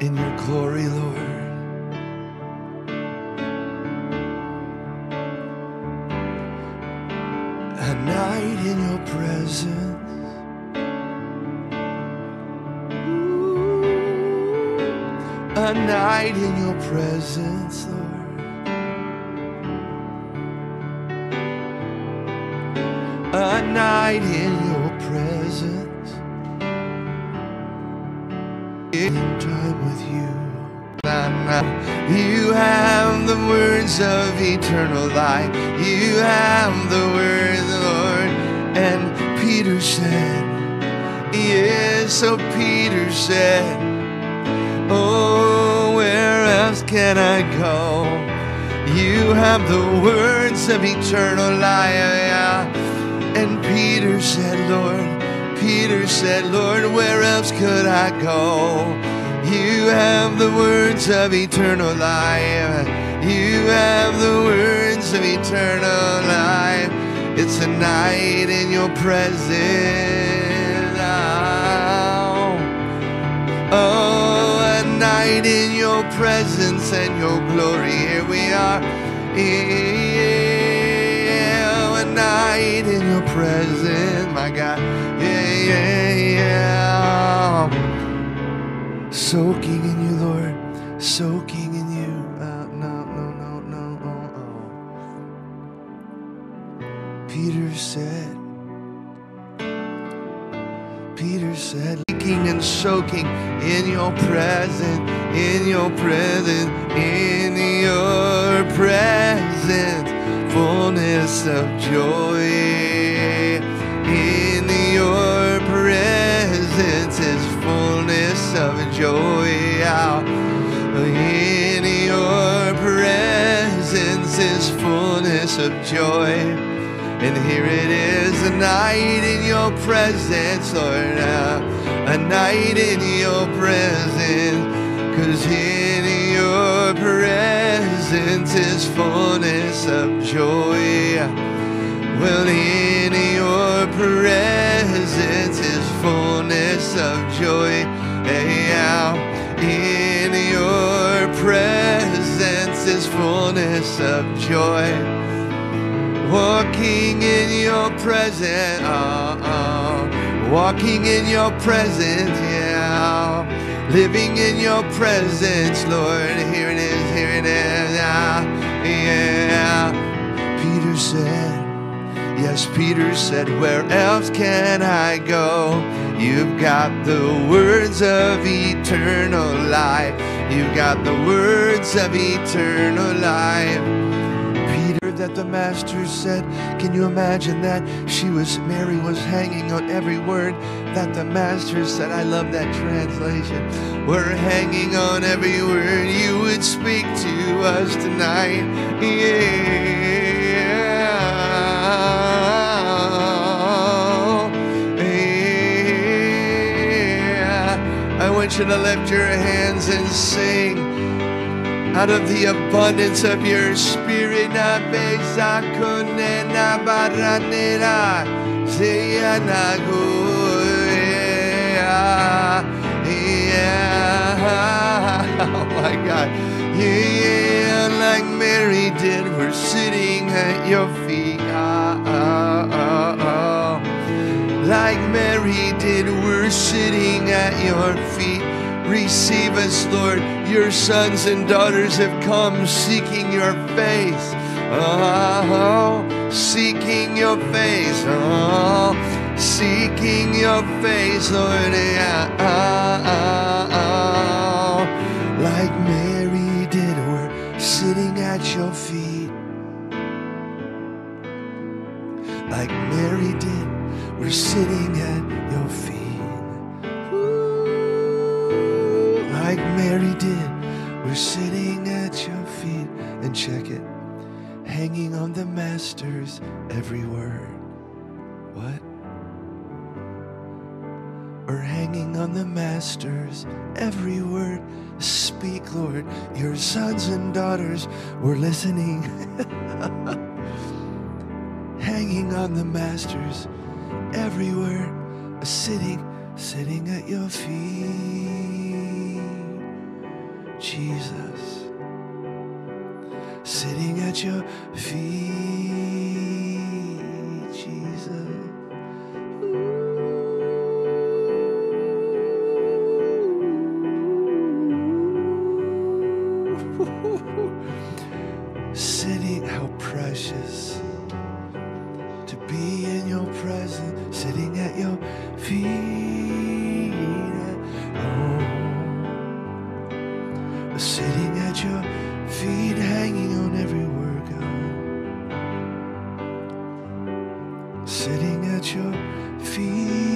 in your glory, Lord. A night in your presence. A night in your presence, Lord. A night in your presence. In time with you. You have the words of eternal life. You have the words, Lord. And Peter said, Yes, so Peter said, Oh, where else can I go? You have the words of eternal life. And Peter said, Lord, Peter said, Lord, where else could I go? You have the words of eternal life. You have the words of eternal life. It's a night in your presence. Oh, oh, a night in your presence and your glory. Here we are. Yeah, a night in your presence, my God. Yeah, yeah, yeah. Soaking in you, Lord. Soaking in you. Uh, no, no, no, no. Oh, oh. Peter said, Peter said, leaking and soaking in your presence, in your presence, in your presence, fullness of joy. In your presence is fullness of joy. Out, in your presence is fullness of joy. And here it is, a night in your presence, Lord. a night in your presence. Cause in your presence is fullness of joy. Well, in your presence is fullness of joy. In your presence is fullness of joy walking in your presence, uh, uh, walking in your presence, yeah, living in your presence, Lord. Here it is, here it is, yeah, yeah. Peter said, Yes, Peter said, Where else can I go? You've got the words of eternal life. You've got the words of eternal life. Peter, that the master said, Can you imagine that? She was, Mary was hanging on every word that the master said. I love that translation. We're hanging on every word you would speak to us tonight. Yeah. Want you to lift your hands and sing out of the abundance of your spirit. Yeah. Oh my God. Yeah, like Mary did, we're sitting at your feet. Like Mary did, we're sitting at your feet. Receive us, Lord. Your sons and daughters have come seeking your face. Oh, seeking your face. Oh, seeking your face, Lord. Yeah. Oh, oh. Like Mary did, we're sitting at your feet. Like Mary did, we're sitting at your feet. Ooh, like Mary did, we're sitting at your feet. And check it, hanging on the Master's every word. What? We're hanging on the Master's every word. Speak, Lord. Your sons and daughters were listening. hanging on the Master's every word. Sitting, sitting at your feet. Jesus, sitting at your feet, Sitting at your feet,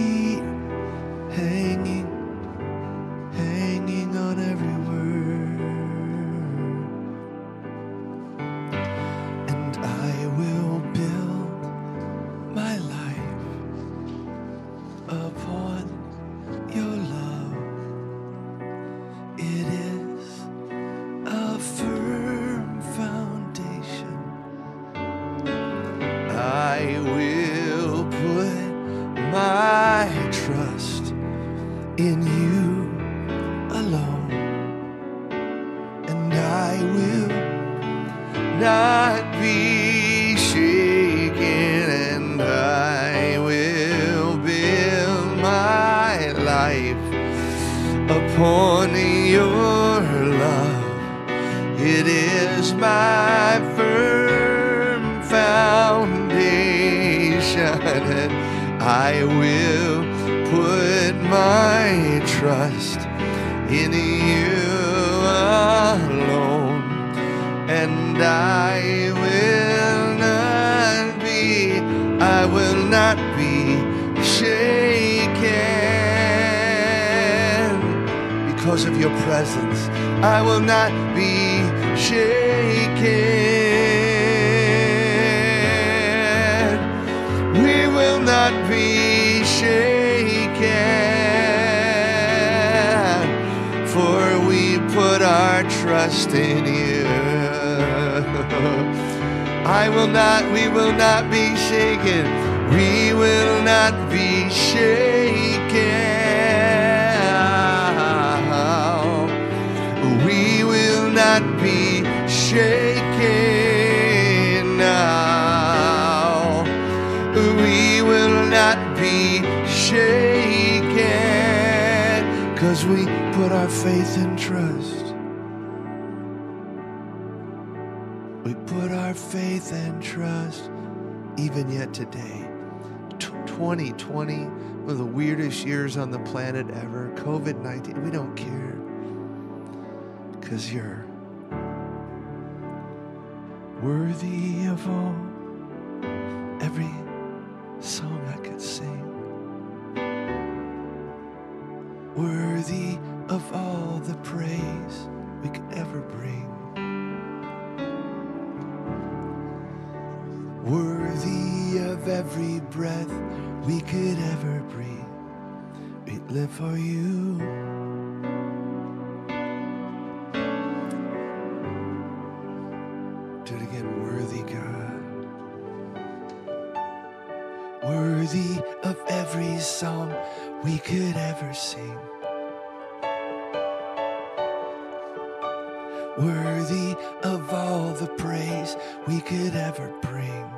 of every breath we could ever breathe. we'd live for you. Do it again, worthy God. Worthy of every song we could ever sing. Worthy of all the praise we could ever bring.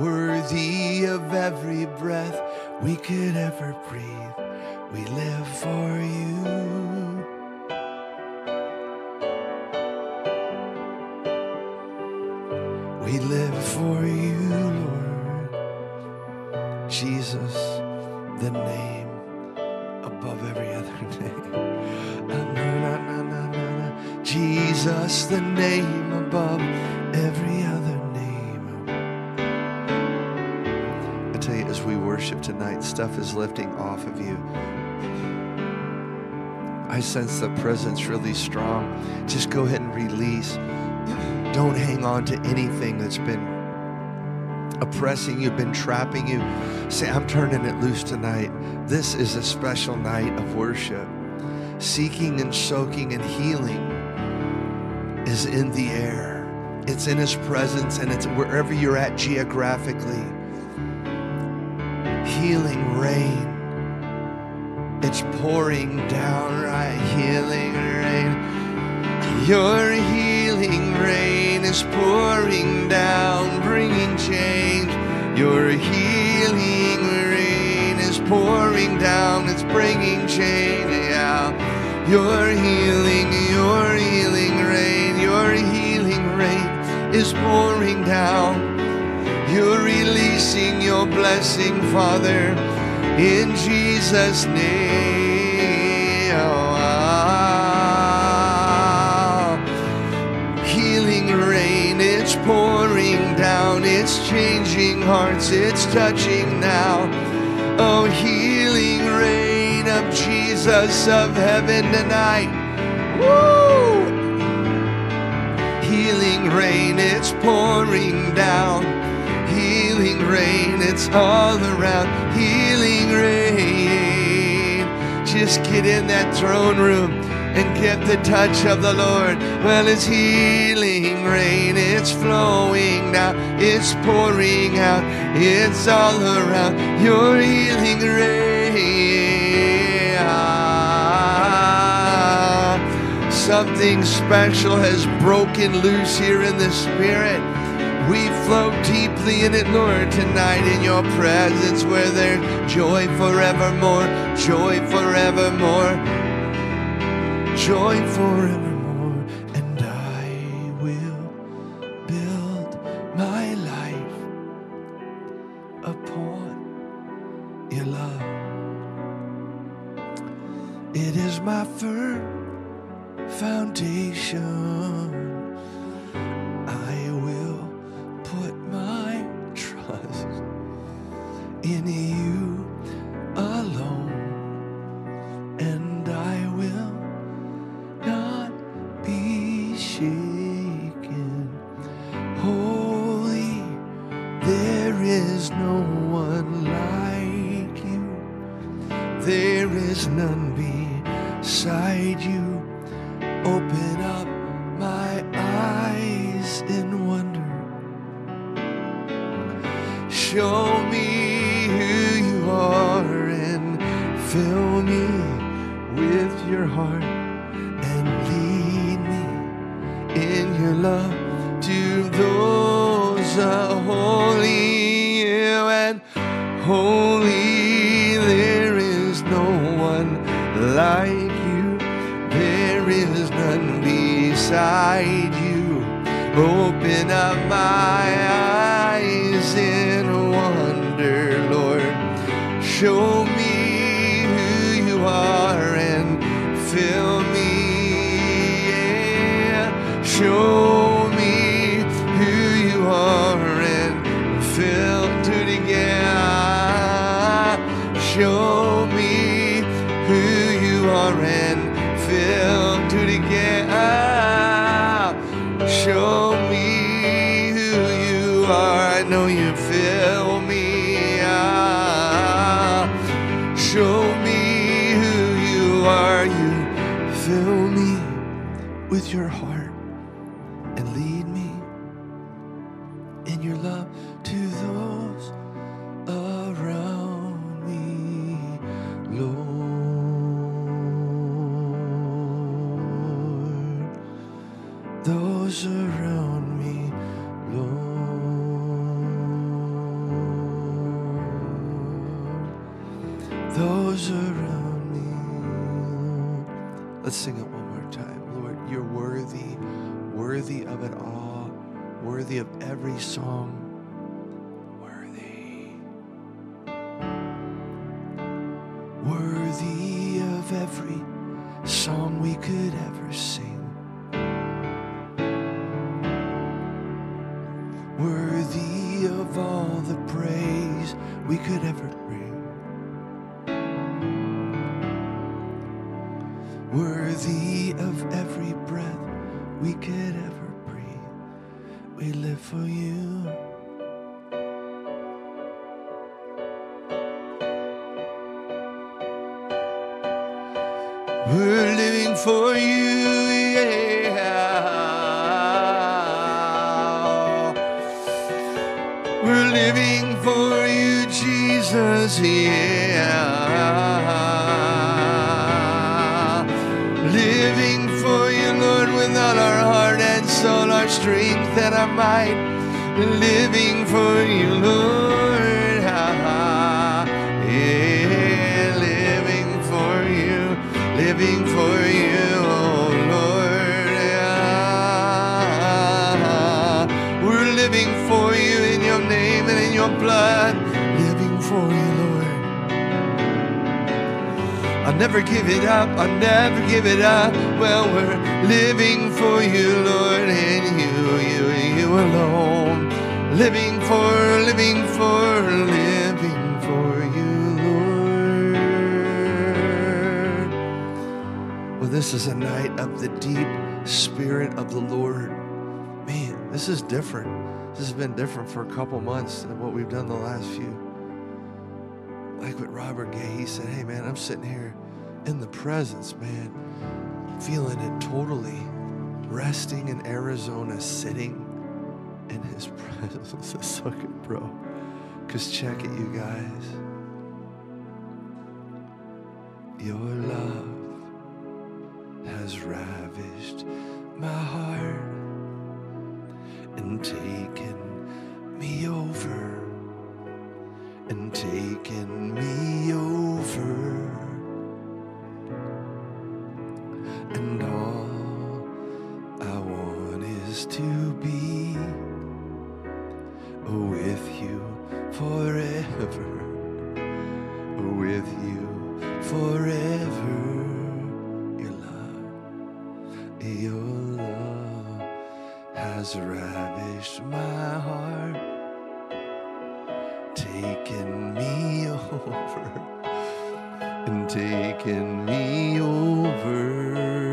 Worthy of every breath we could ever breathe. We live for you. We live for you, Lord. Jesus, the name above every other name. Ah. Jesus, the name above stuff is lifting off of you. I sense the presence really strong. Just go ahead and release. Don't hang on to anything that's been oppressing you, been trapping you. Say, I'm turning it loose tonight. This is a special night of worship. Seeking and soaking and healing is in the air. It's in His presence and it's wherever you're at geographically. Healing rain It's pouring down right healing rain. Your healing rain is pouring down, bringing change. Your healing rain is pouring down, it's bringing change. Yeah. Your healing, your healing rain, your healing rain is pouring down. You're releasing your blessing, Father, in Jesus' name. Ah. Healing rain, it's pouring down, it's changing hearts, it's touching now. Oh, healing rain of Jesus of heaven tonight. Woo! Healing rain, it's pouring down. Rain, it's all around. Healing rain. Just get in that throne room and get the touch of the Lord. Well, it's healing rain, it's flowing now, it's pouring out, it's all around. Your healing rain. Something special has broken loose here in the Spirit. We flow deeply in it, Lord, tonight in your presence where there's joy forevermore, joy forevermore, joy forevermore. Around me. Let's sing it one more time. Lord, you're worthy, worthy of it all, worthy of every song. Different for a couple months than what we've done the last few like what Robert Gay, he said, Hey man, I'm sitting here in the presence, man, feeling it totally, resting in Arizona, sitting in his presence. So good, bro. Because check it, you guys. Your love has ravished my heart and taken me over and taken me over. And all I want is to be with you forever. With you forever. Your love, your love has ravished my heart taken me over. And taken me over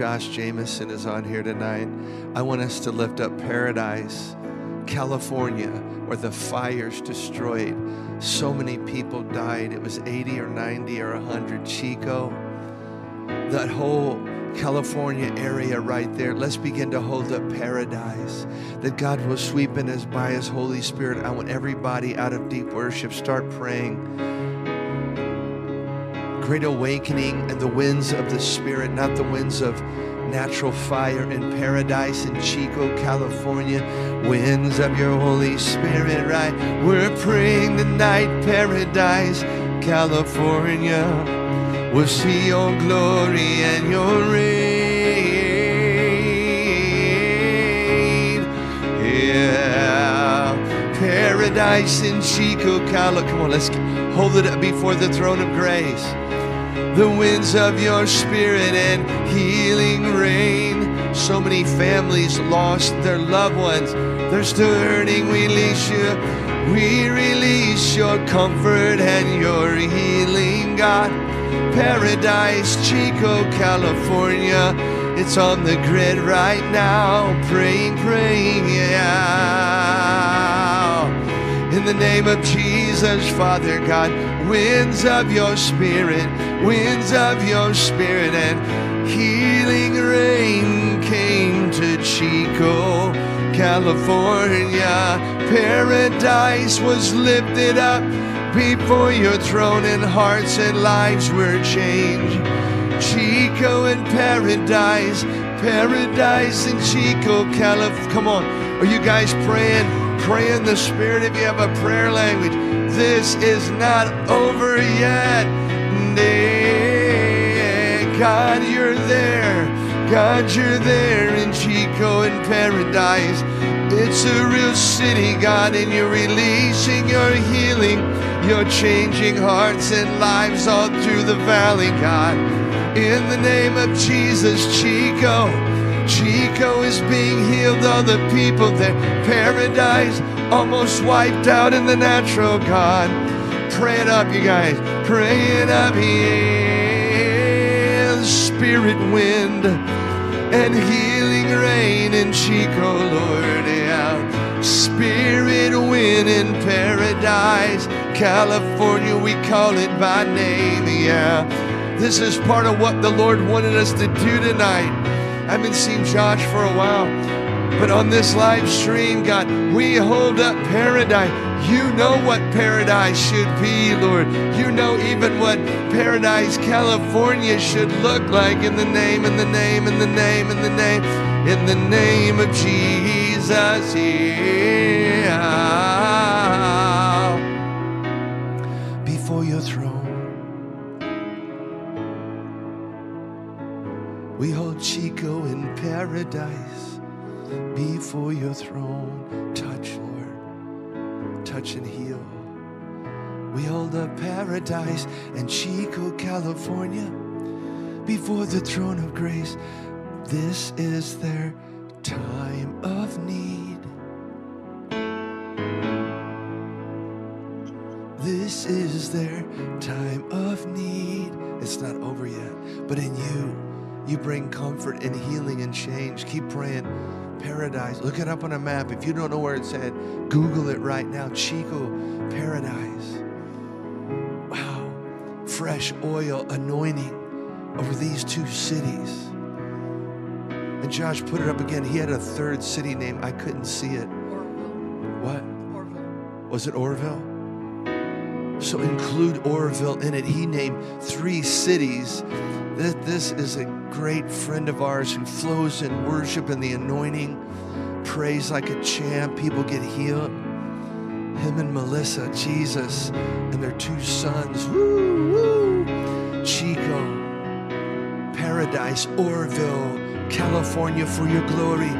Josh Jamison is on here tonight. I want us to lift up Paradise, California, where the fires destroyed. So many people died. It was 80 or 90 or 100. Chico, that whole California area right there. Let's begin to hold up paradise. That God will sweep in us by His Holy Spirit. I want everybody out of deep worship. Start praying great awakening and the winds of the Spirit, not the winds of natural fire in paradise in Chico, California. Winds of your Holy Spirit, right? We're praying tonight, paradise, California. We'll see your glory and your reign. Yeah. Paradise in Chico, California. Come on, let's hold it up before the throne of grace the winds of your spirit and healing rain. So many families lost their loved ones. They're still hurting. We release you. We release your comfort and your healing, God. Paradise, Chico, California. It's on the grid right now. Praying, praying, yeah. In the name of Jesus, Father God, winds of your spirit, winds of your spirit, and healing rain came to Chico, California. Paradise was lifted up before your throne, and hearts and lives were changed. Chico and paradise, paradise in Chico, California. Come on, are you guys praying? Pray in the Spirit if you have a prayer language. This is not over yet. God, you're there. God, you're there in Chico in paradise. It's a real city, God, and you're releasing your healing. You're changing hearts and lives all through the valley, God. In the name of Jesus, Chico. Chico is being healed. All the people there, paradise almost wiped out in the natural, God. Pray it up, you guys. Pray it up here. Spirit wind and healing rain in Chico, Lord. Yeah. Spirit wind in paradise. California, we call it by name. Yeah. This is part of what the Lord wanted us to do tonight. I haven't seen Josh for a while. But on this live stream, God, we hold up paradise. You know what paradise should be, Lord. You know even what paradise, California should look like in the name, in the name, in the name, in the name, in the name of Jesus. Yeah. Before your throne, we hold Chico in paradise before your throne. Touch, Lord. Touch and heal. We hold up paradise in Chico, California, before the throne of grace. This is their time of need. This is their time of need. It's not over yet, but in you, you bring comfort and healing and change. Keep praying paradise. Look it up on a map. If you don't know where it's at, Google it right now. Chico Paradise. Wow. Fresh oil anointing over these two cities. And Josh put it up again. He had a third city name. I couldn't see it. What? Orville. Was it Orville? So include Oroville in it. He named three cities. This, is a great friend of ours who flows in worship and the anointing, prays like a champ. People get healed. Him and Melissa, Jesus, and their two sons. Woo, woo. Chico, Paradise, Oroville, California for your glory.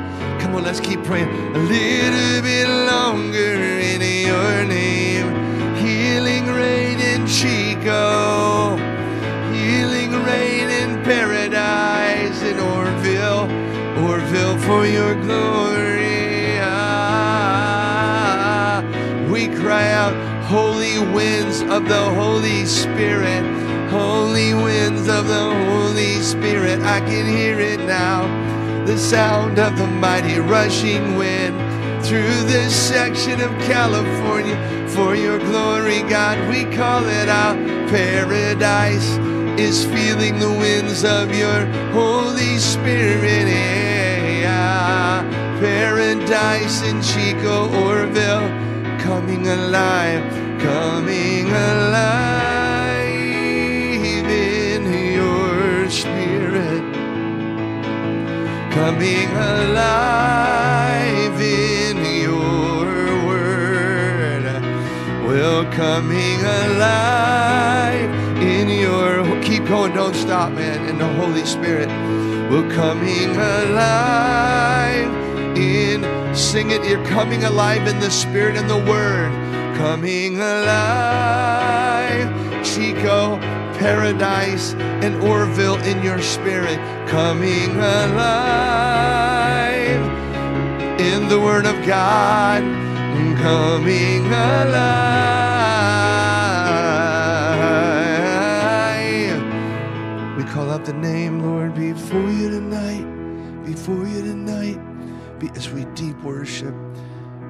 Come on, let's keep praying. A little bit longer in your name. Chico. Healing rain in paradise in Orville. Orville for your glory. Ah, we cry out, holy winds of the Holy Spirit. Holy winds of the Holy Spirit. I can hear it now. The sound of the mighty rushing wind through this section of California for your glory, God. We call it out. Paradise is feeling the winds of your Holy Spirit. Yeah. Paradise in Chico, Orville, coming alive, coming alive in your spirit coming alive coming alive in your. Keep going, don't stop, man. In the Holy Spirit. Well, coming alive in. Sing it. You're coming alive in the Spirit and the Word. Coming alive. Chico, paradise and Orville in your spirit, coming alive in the Word of God, coming alive. before you tonight, before you tonight, as we deep worship,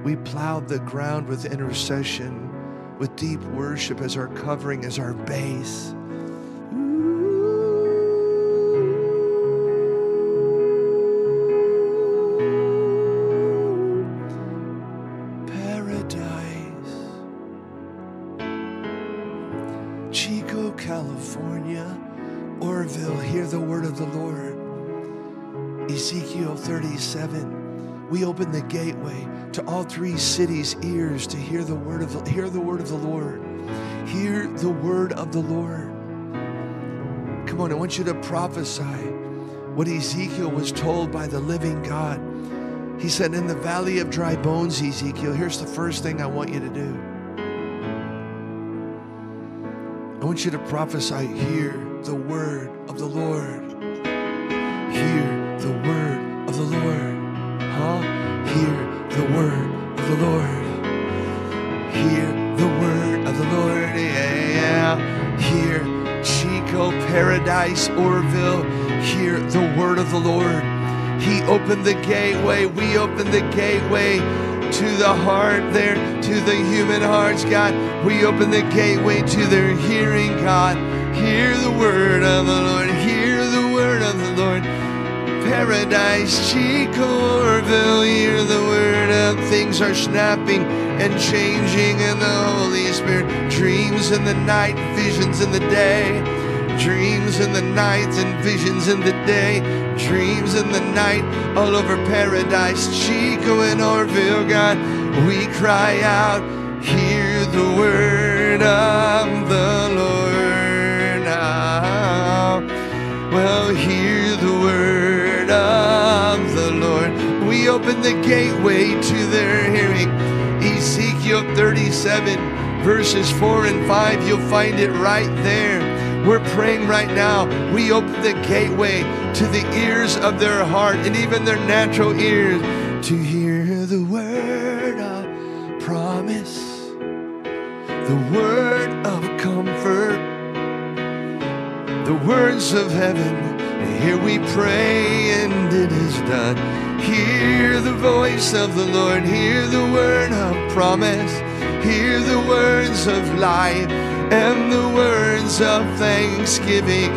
we plowed the ground with intercession, with deep worship as our covering, as our base. Paradise, Chico, California the word of the Lord. Ezekiel 37. We open the gateway to all three cities' ears to hear the word of the, hear the word of the Lord. Hear the word of the Lord. Come on, I want you to prophesy what Ezekiel was told by the living God. He said, In the valley of dry bones, Ezekiel, here's the first thing I want you to do. I want you to prophesy, hear the word of the Lord. Hear the word of the Lord. Huh? Hear the word of the Lord. Hear the word of the Lord. Yeah, yeah. Hear Chico, Paradise, Orville. Hear the word of the Lord. He opened the gateway. We opened the gateway to the heart there, to the human hearts, God. We open the gateway to their hearing, God. Hear the word of the Lord. Hear the word of the Lord. Paradise, Chicorville, hear the word of things are snapping and changing in the Holy Spirit. Dreams in the night, visions in the day. Dreams in the night and visions in the day. Dreams in the night all over paradise. Chico and Orville, God, we cry out, hear the word of the Well, hear the word of the Lord. We open the gateway to their hearing. Ezekiel 37, verses 4 and 5, you'll find it right there. We're praying right now. We open the gateway to the ears of their heart and even their natural ears to hear the word of promise, the word the words of heaven. Here we pray and it is done. Hear the voice of the Lord, hear the word of promise, hear the words of life and the words of thanksgiving.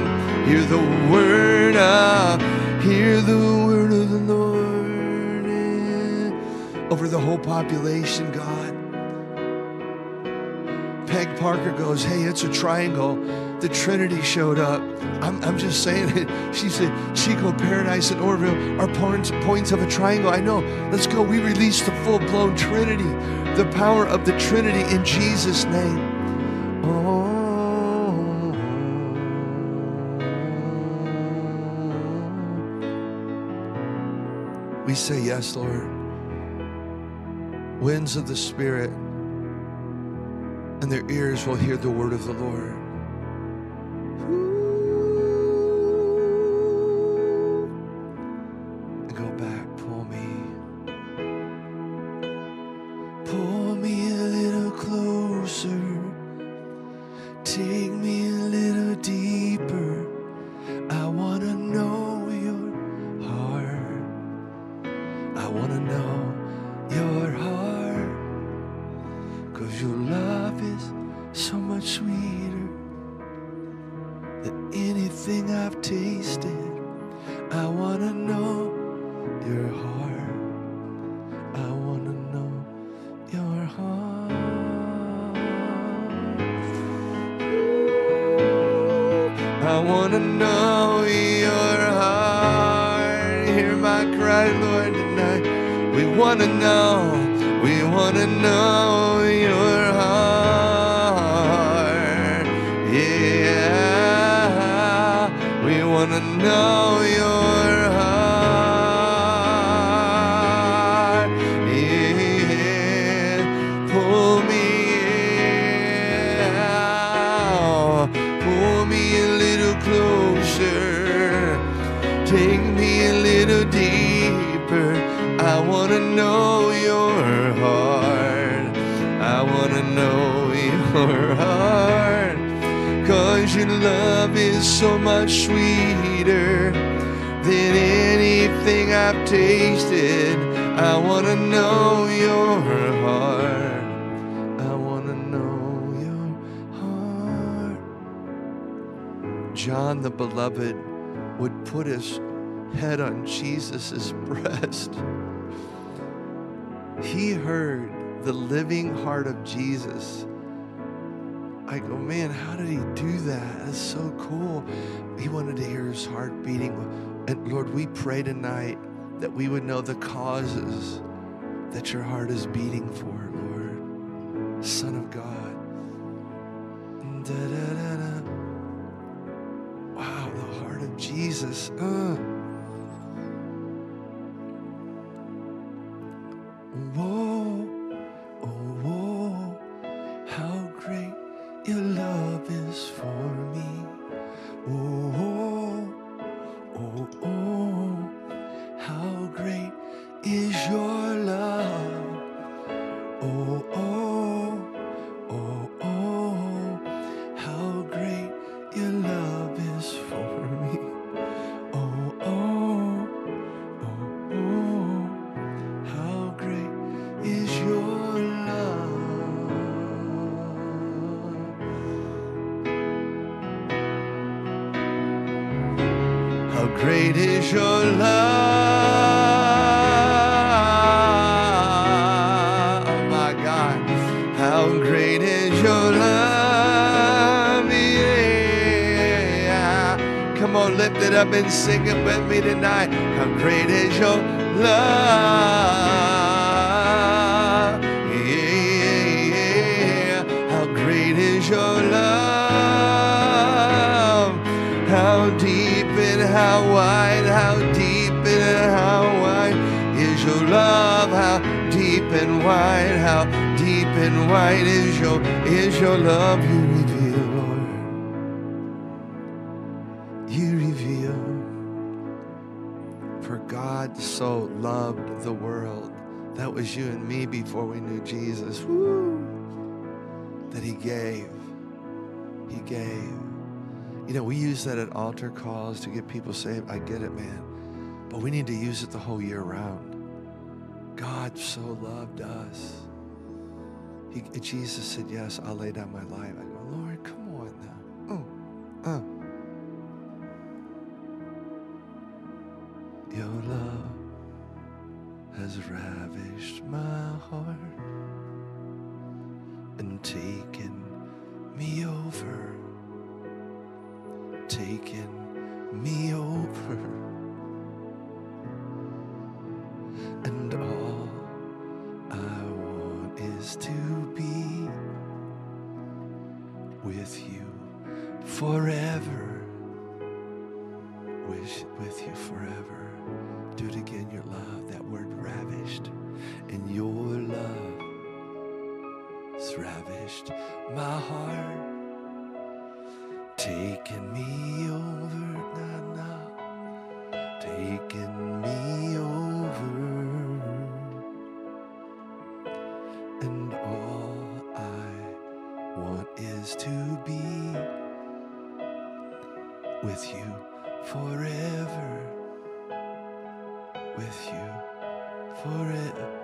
Hear the word of, hear the word of the Lord eh, over the whole population, God. Peg Parker goes, Hey, it's a triangle. The Trinity showed up. I'm, I'm just saying it. She said, Chico, Paradise, and Orville are points, points of a triangle. I know. Let's go. We release the full blown Trinity, the power of the Trinity in Jesus' name. Oh. We say, Yes, Lord. Winds of the Spirit, and their ears will hear the word of the Lord. Pray tonight that we would know the causes that your heart is beating for, Lord. Son of God. Da, da, da, wow, the heart of Jesus. Uh. Whoa, oh, whoa, how great your love is for me. It and sing it with me tonight. How great is your love, yeah. How great is your love. How deep and how wide, how deep and how wide is your love? How deep and wide, how deep and wide is your is your love That was you and me before we knew Jesus. Woo! That He gave. He gave. You know, we use that at altar calls to get people saved. I get it, man. But we need to use it the whole year round. God so loved us. He, Jesus said, Yes, I'll lay down my life. With you forever, with you forever.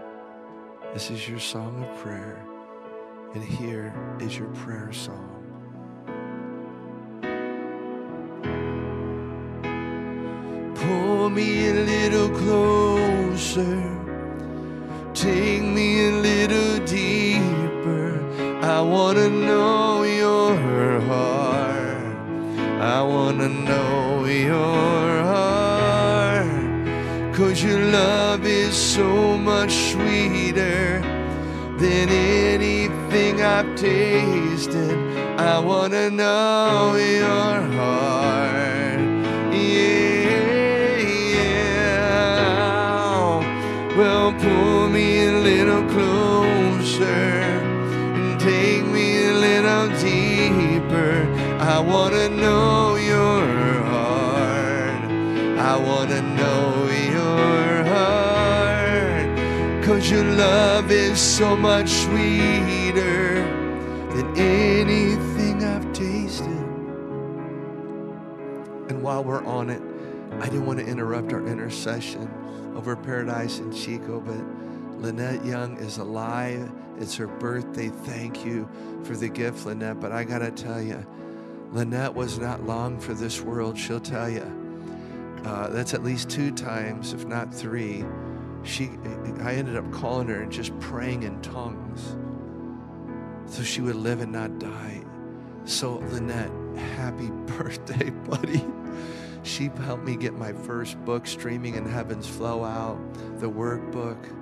This is your song of prayer, and here is your prayer song. Pull me a little closer. Take me a little deeper. I want to know To know your heart. Cause your love is so much sweeter than anything I've tasted. I want to know your heart. Yeah, yeah. Well, pull me a little closer and take me a little deeper. I want to know Your love is so much sweeter than anything I've tasted. And while we're on it, I didn't want to interrupt our intercession over Paradise in Chico, but Lynette Young is alive. It's her birthday. Thank you for the gift, Lynette. But I got to tell you, Lynette was not long for this world. She'll tell you. Uh, that's at least two times, if not three. She, I ended up calling her and just praying in tongues so she would live and not die. So, Lynette, happy birthday, buddy. She helped me get my first book, Streaming in Heaven's Flow, out, the workbook.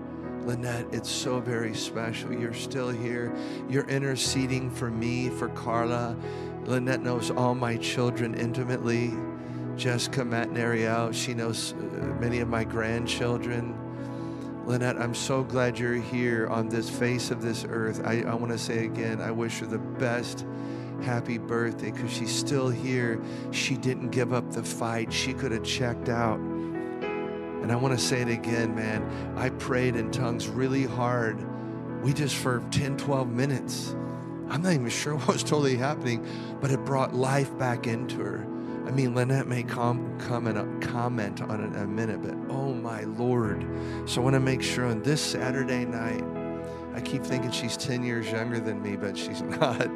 Lynette, it's so very special. You're still here. You're interceding for me, for Carla. Lynette knows all my children intimately. Jessica Matt Nariel, she knows uh, many of my grandchildren. Lynette, I'm so glad you're here on this face of this earth. I, I want to say again, I wish her the best happy birthday because she's still here. She didn't give up the fight, she could have checked out. And I want to say it again, man. I prayed in tongues really hard. We just for 10, 12 minutes. I'm not even sure what was totally happening, but it brought life back into her. I mean, Lynette may com- comment, uh, comment on it in a minute, but oh my Lord. So I want to make sure on this Saturday night, I keep thinking she's 10 years younger than me, but she's not.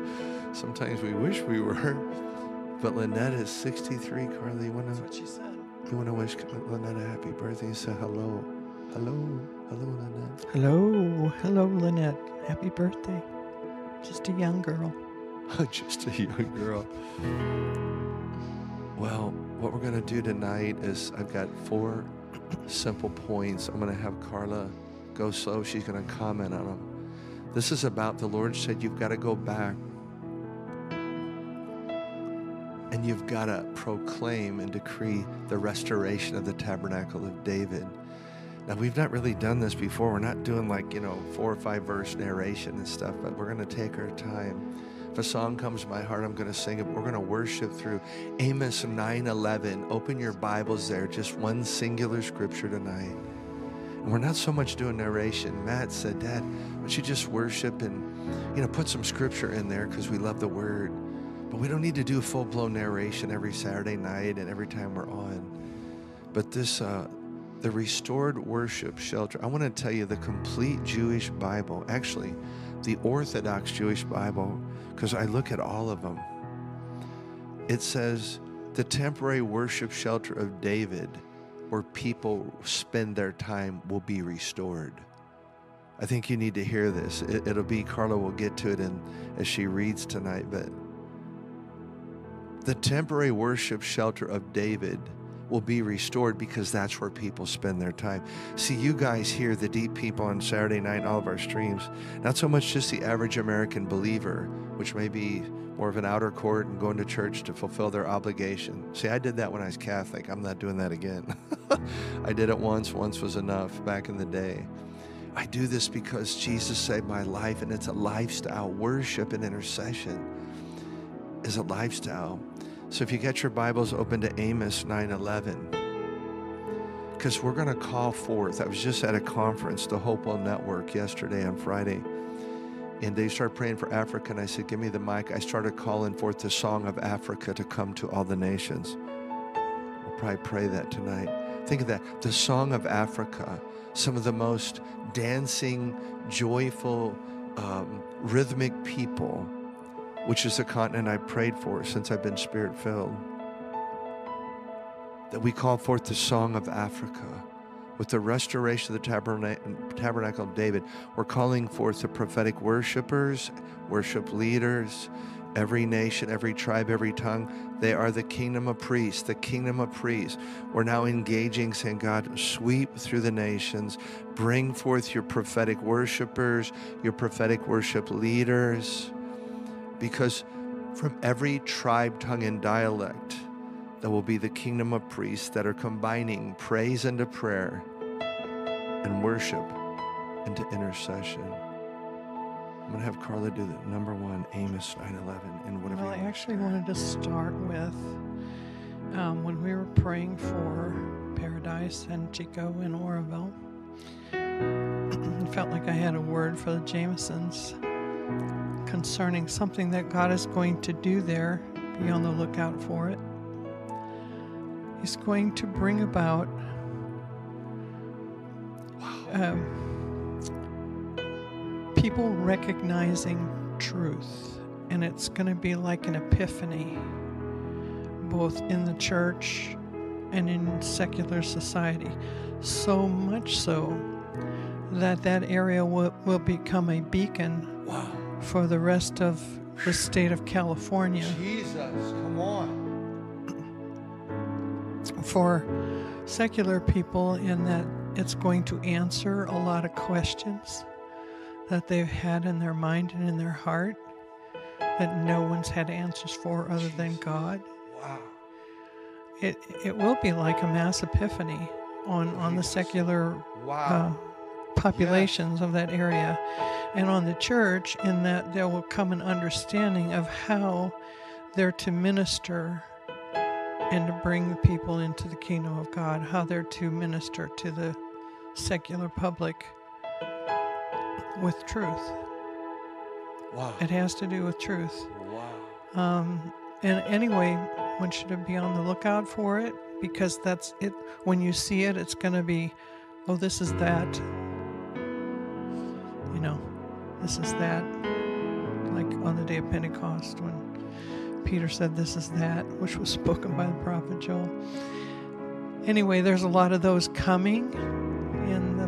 Sometimes we wish we were. But Lynette is 63. Carly, you want to? That's what she said. You want to wish Lynette a happy birthday? You say hello. Hello. Hello, Lynette. Hello, hello, Lynette. Happy birthday. Just a young girl. Just a young girl. Well, what we're going to do tonight is I've got four simple points. I'm going to have Carla go slow. She's going to comment on them. This is about the Lord said you've got to go back and you've got to proclaim and decree the restoration of the tabernacle of David. Now, we've not really done this before. We're not doing like, you know, four or five verse narration and stuff, but we're going to take our time. If a song comes to my heart, I'm going to sing it. We're going to worship through Amos 9:11. Open your Bibles there, just one singular scripture tonight. And we're not so much doing narration. Matt said, Dad, why don't you just worship and, you know, put some scripture in there because we love the word. But we don't need to do a full blown narration every Saturday night and every time we're on. But this, uh, the Restored Worship Shelter, I want to tell you the complete Jewish Bible, actually, the Orthodox Jewish Bible, because I look at all of them. It says the temporary worship shelter of David, where people spend their time, will be restored. I think you need to hear this. It, will be, Carla will get to it in, as she reads tonight, but the temporary worship shelter of David will be restored because that's where people spend their time. See, you guys here, the deep people on Saturday night all of our streams, not so much just the average American believer, which may be more of an outer court and going to church to fulfill their obligation. See, I did that when I was Catholic. I'm not doing that again. I did it once, once was enough back in the day. I do this because Jesus saved my life, and it's a lifestyle. Worship and intercession is a lifestyle. So if you get your Bibles open to Amos 9:11, because we're going to call forth. I was just at a conference, the Hopewell Network, yesterday on Friday, and they started praying for Africa. And I said, "Give me the mic." I started calling forth the song of Africa to come to all the nations. We'll probably pray that tonight. Think of that, the song of Africa. Some of the most dancing, joyful, um, rhythmic people which is the continent I prayed for since I've been spirit filled. That we call forth the song of Africa with the restoration of the tabernacle of David. We're calling forth the prophetic worshipers, worship leaders, every nation, every tribe, every tongue. They are the kingdom of priests, the kingdom of priests. We're now engaging, saying, God, sweep through the nations, bring forth your prophetic worshipers, your prophetic worship leaders because from every tribe, tongue, and dialect, there will be the kingdom of priests that are combining praise into prayer and worship into intercession. I'm going to have Carla do the number one, Amos 9:11, and whatever. Well, I actually wanted to start with um, when we were praying for Paradise and Chico and Oroville. it felt like I had a word for the Jamesons concerning something that God is going to do there. Be on the lookout for it. He's going to bring about um, people recognizing truth, and it's going to be like an epiphany, both in the church and in secular society. So much so that that area will, will become a beacon Wow for the rest of the state of California. Jesus, come on. For secular people, in that it's going to answer a lot of questions that they've had in their mind and in their heart that no one's had answers for other than God. Wow. It it will be like a mass epiphany on on the Jesus. secular uh, Populations of that area and on the church in that there will come an understanding of how they're to minister and to bring the people into the kingdom of God, how they're to minister to the secular public with truth. wow. It has to do with truth. Wow. Um, and anyway, one should be on the lookout for it because that's it. When you see it, it's going to be, oh, this is that. Know, this is that. Like on the day of Pentecost when Peter said, this is that, which was spoken by the prophet Joel. Anyway, there's a lot of those coming in the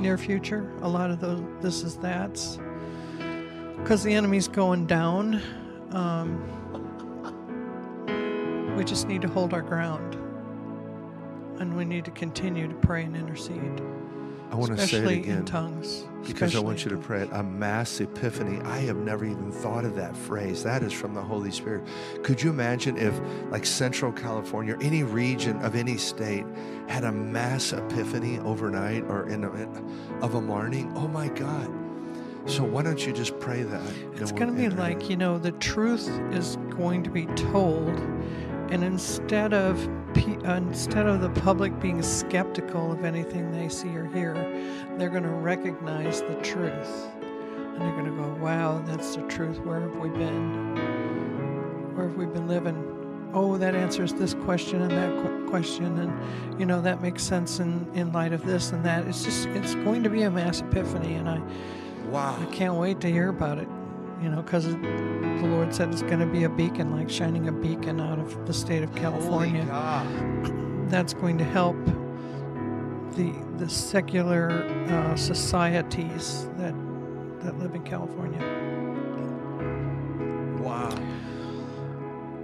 near future. A lot of those, this is that's. Because the enemy's going down. Um, we just need to hold our ground. And we need to continue to pray and intercede, I want to say it again tongues. because I want you to pray it. A mass epiphany. I have never even thought of that phrase. That is from the Holy Spirit. Could you imagine if, like Central California, or any region of any state, had a mass epiphany overnight or in a, of a morning? Oh my God. So why don't you just pray that? It's going to be like, you know, the truth is going to be told, and instead of uh, instead of the public being skeptical of anything they see or hear, they're going to recognize the truth, and they're going to go, "Wow, that's the truth. Where have we been? Where have we been living? Oh, that answers this question and that qu- question, and you know that makes sense in in light of this and that. It's just it's going to be a mass epiphany, and I." Wow. I can't wait to hear about it, you know, because the Lord said it's going to be a beacon, like shining a beacon out of the state of California. That's going to help the the secular uh, societies that that live in California. Wow.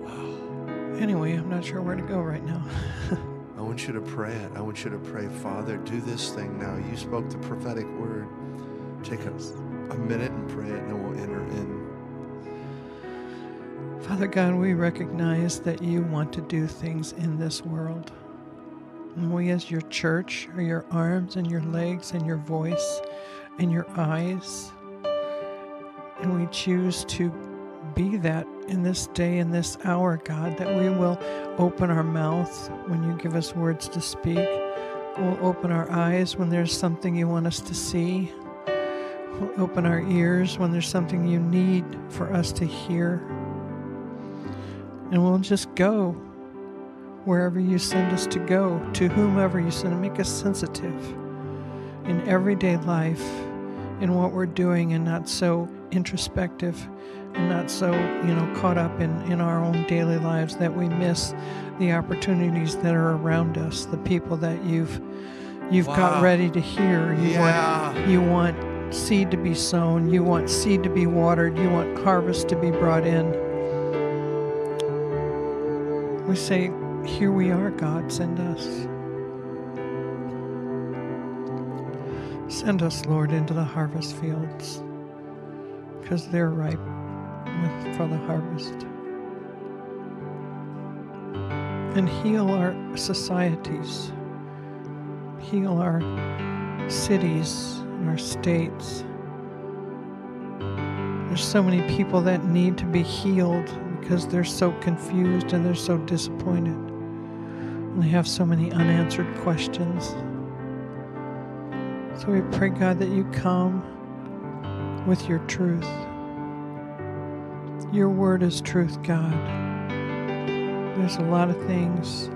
Wow. Anyway, I'm not sure where to go right now. I want you to pray it. I want you to pray, Father, do this thing now. You spoke the prophetic word. Take a, a minute we'll enter in. Father God, we recognize that you want to do things in this world. And we, as your church, are your arms and your legs and your voice and your eyes. And we choose to be that in this day, in this hour, God, that we will open our mouth when you give us words to speak. We'll open our eyes when there's something you want us to see. We'll open our ears when there's something you need for us to hear. And we'll just go wherever you send us to go, to whomever you send. Make us sensitive in everyday life, in what we're doing, and not so introspective and not so, you know, caught up in, in our own daily lives that we miss the opportunities that are around us, the people that you've you've Wow. got ready to hear. You Yeah. want you want seed to be sown, you want seed to be watered, you want harvest to be brought in. We say, Here we are, God, send us. Send us, Lord, into the harvest fields because they're ripe for the harvest. And heal our societies, heal our cities and our states. There's so many people that need to be healed because they're so confused and they're so disappointed. And they have so many unanswered questions. So we pray, God, that you come with your truth. Your word is truth, God. There's a lot of things,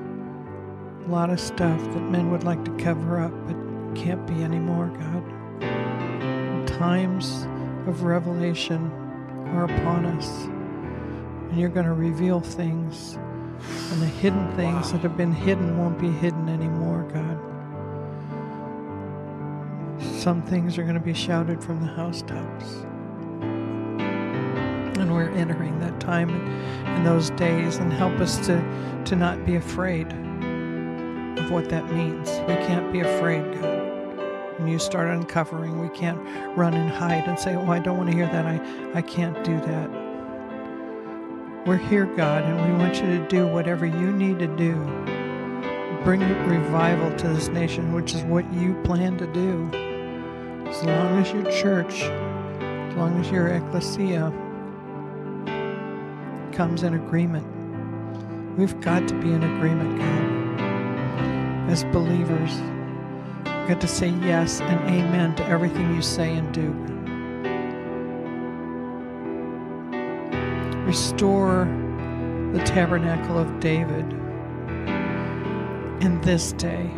a lot of stuff that men would like to cover up, but can't be anymore, God. Times of revelation are upon us, and you're going to reveal things, and the hidden things that have been hidden won't be hidden anymore, God. Some things are going to be shouted from the housetops. And we're we're entering that time and those days, and help us to, to not be afraid of what that means. We can't be afraid, God. When you start uncovering, we can't run and hide and say, Oh, I don't want to hear that. I, I can't do that. We're here, God, and we want you to do whatever you need to do. Bring revival to this nation, which is what you plan to do. As long as your church, as long as your ecclesia comes in agreement, we've got to be in agreement, God. As believers, we've to say yes and amen to everything you say and do. Restore the tabernacle of David in this day.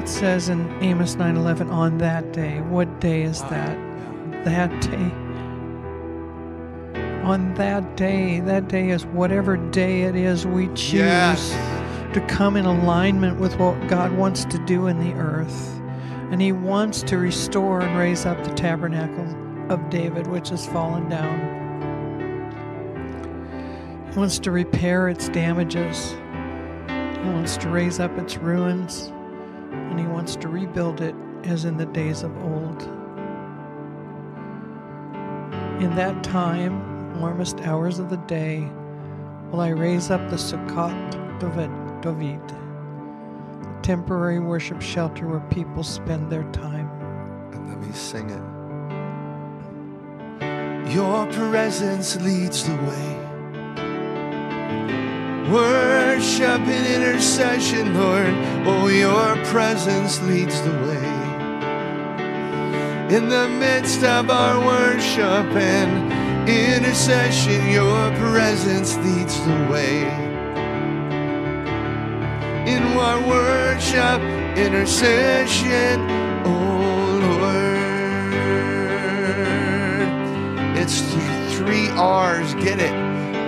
It says in Amos 9:11 on that day. What day is that? That day. On that day, that day is whatever day it is we choose Yes. To come in alignment with what God wants to do in the earth. And He wants to restore and raise up the tabernacle of David, which has fallen down. He wants to repair its damages. He wants to raise up its ruins. And He wants to rebuild it as in the days of old. In that time, warmest hours of the day, will I raise up the Sukkat David, David, a temporary worship shelter where people spend their time. And let me sing it. Your presence leads the way. Worship and intercession, Lord. Oh, your presence leads the way. In the midst of our worship and intercession, your presence leads the way. Our worship, intercession, oh Lord. It's th- three R's, get it?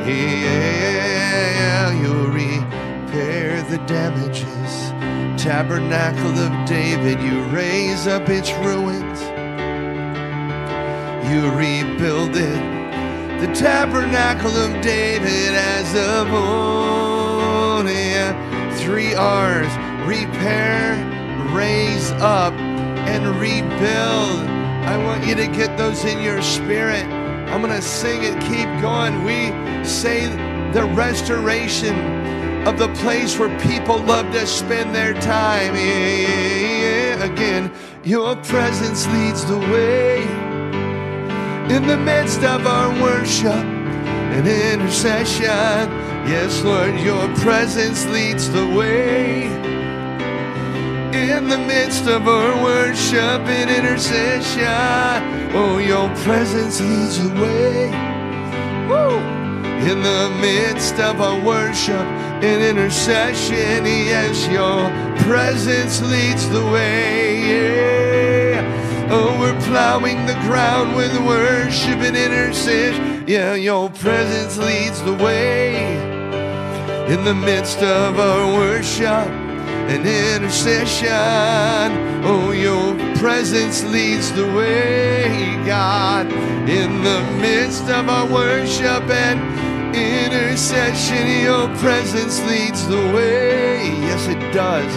Yeah, you repair the damages. Tabernacle of David, you raise up its ruins. You rebuild it. The tabernacle of David as of old. Three R's repair, raise up, and rebuild. I want you to get those in your spirit. I'm going to sing it, keep going. We say the restoration of the place where people love to spend their time. Yeah, yeah, yeah. Again, your presence leads the way in the midst of our worship and intercession. Yes, Lord, your presence leads the way. In the midst of our worship and intercession, oh, your presence leads the way. Woo! In the midst of our worship and intercession, yes, your presence leads the way. Yeah. Oh, we're plowing the ground with worship and intercession. Yeah, your presence leads the way. In the midst of our worship and intercession, oh, your presence leads the way, God. In the midst of our worship and intercession, your presence leads the way. Yes, it does.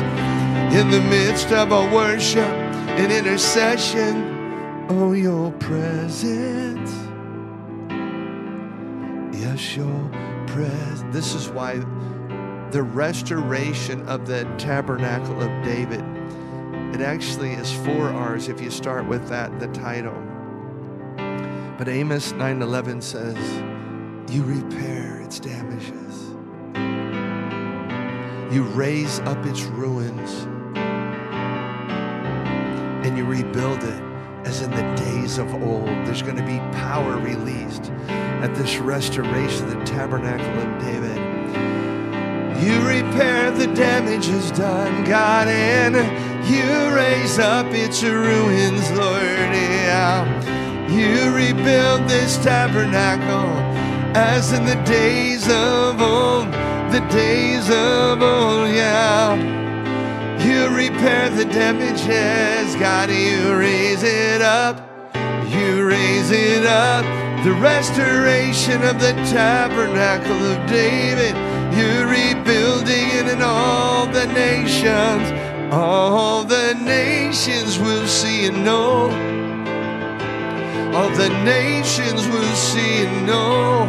In the midst of our worship and intercession, oh, your presence. Yes, your presence. This is why the restoration of the tabernacle of David. It actually is four R's if you start with that, the title. But Amos 9:11 says, "You repair its damages. You raise up its ruins, and you rebuild it as in the days of old." There's going to be power released at this restoration of the tabernacle of David. You repair the damages done, God, and you raise up its ruins, Lord. Yeah. You rebuild this tabernacle as in the days of old, the days of old, yeah. You repair the damages, God, you raise it up. You raise it up, the restoration of the tabernacle of David. You're rebuilding it in all the nations. All the nations will see and know. All the nations will see and know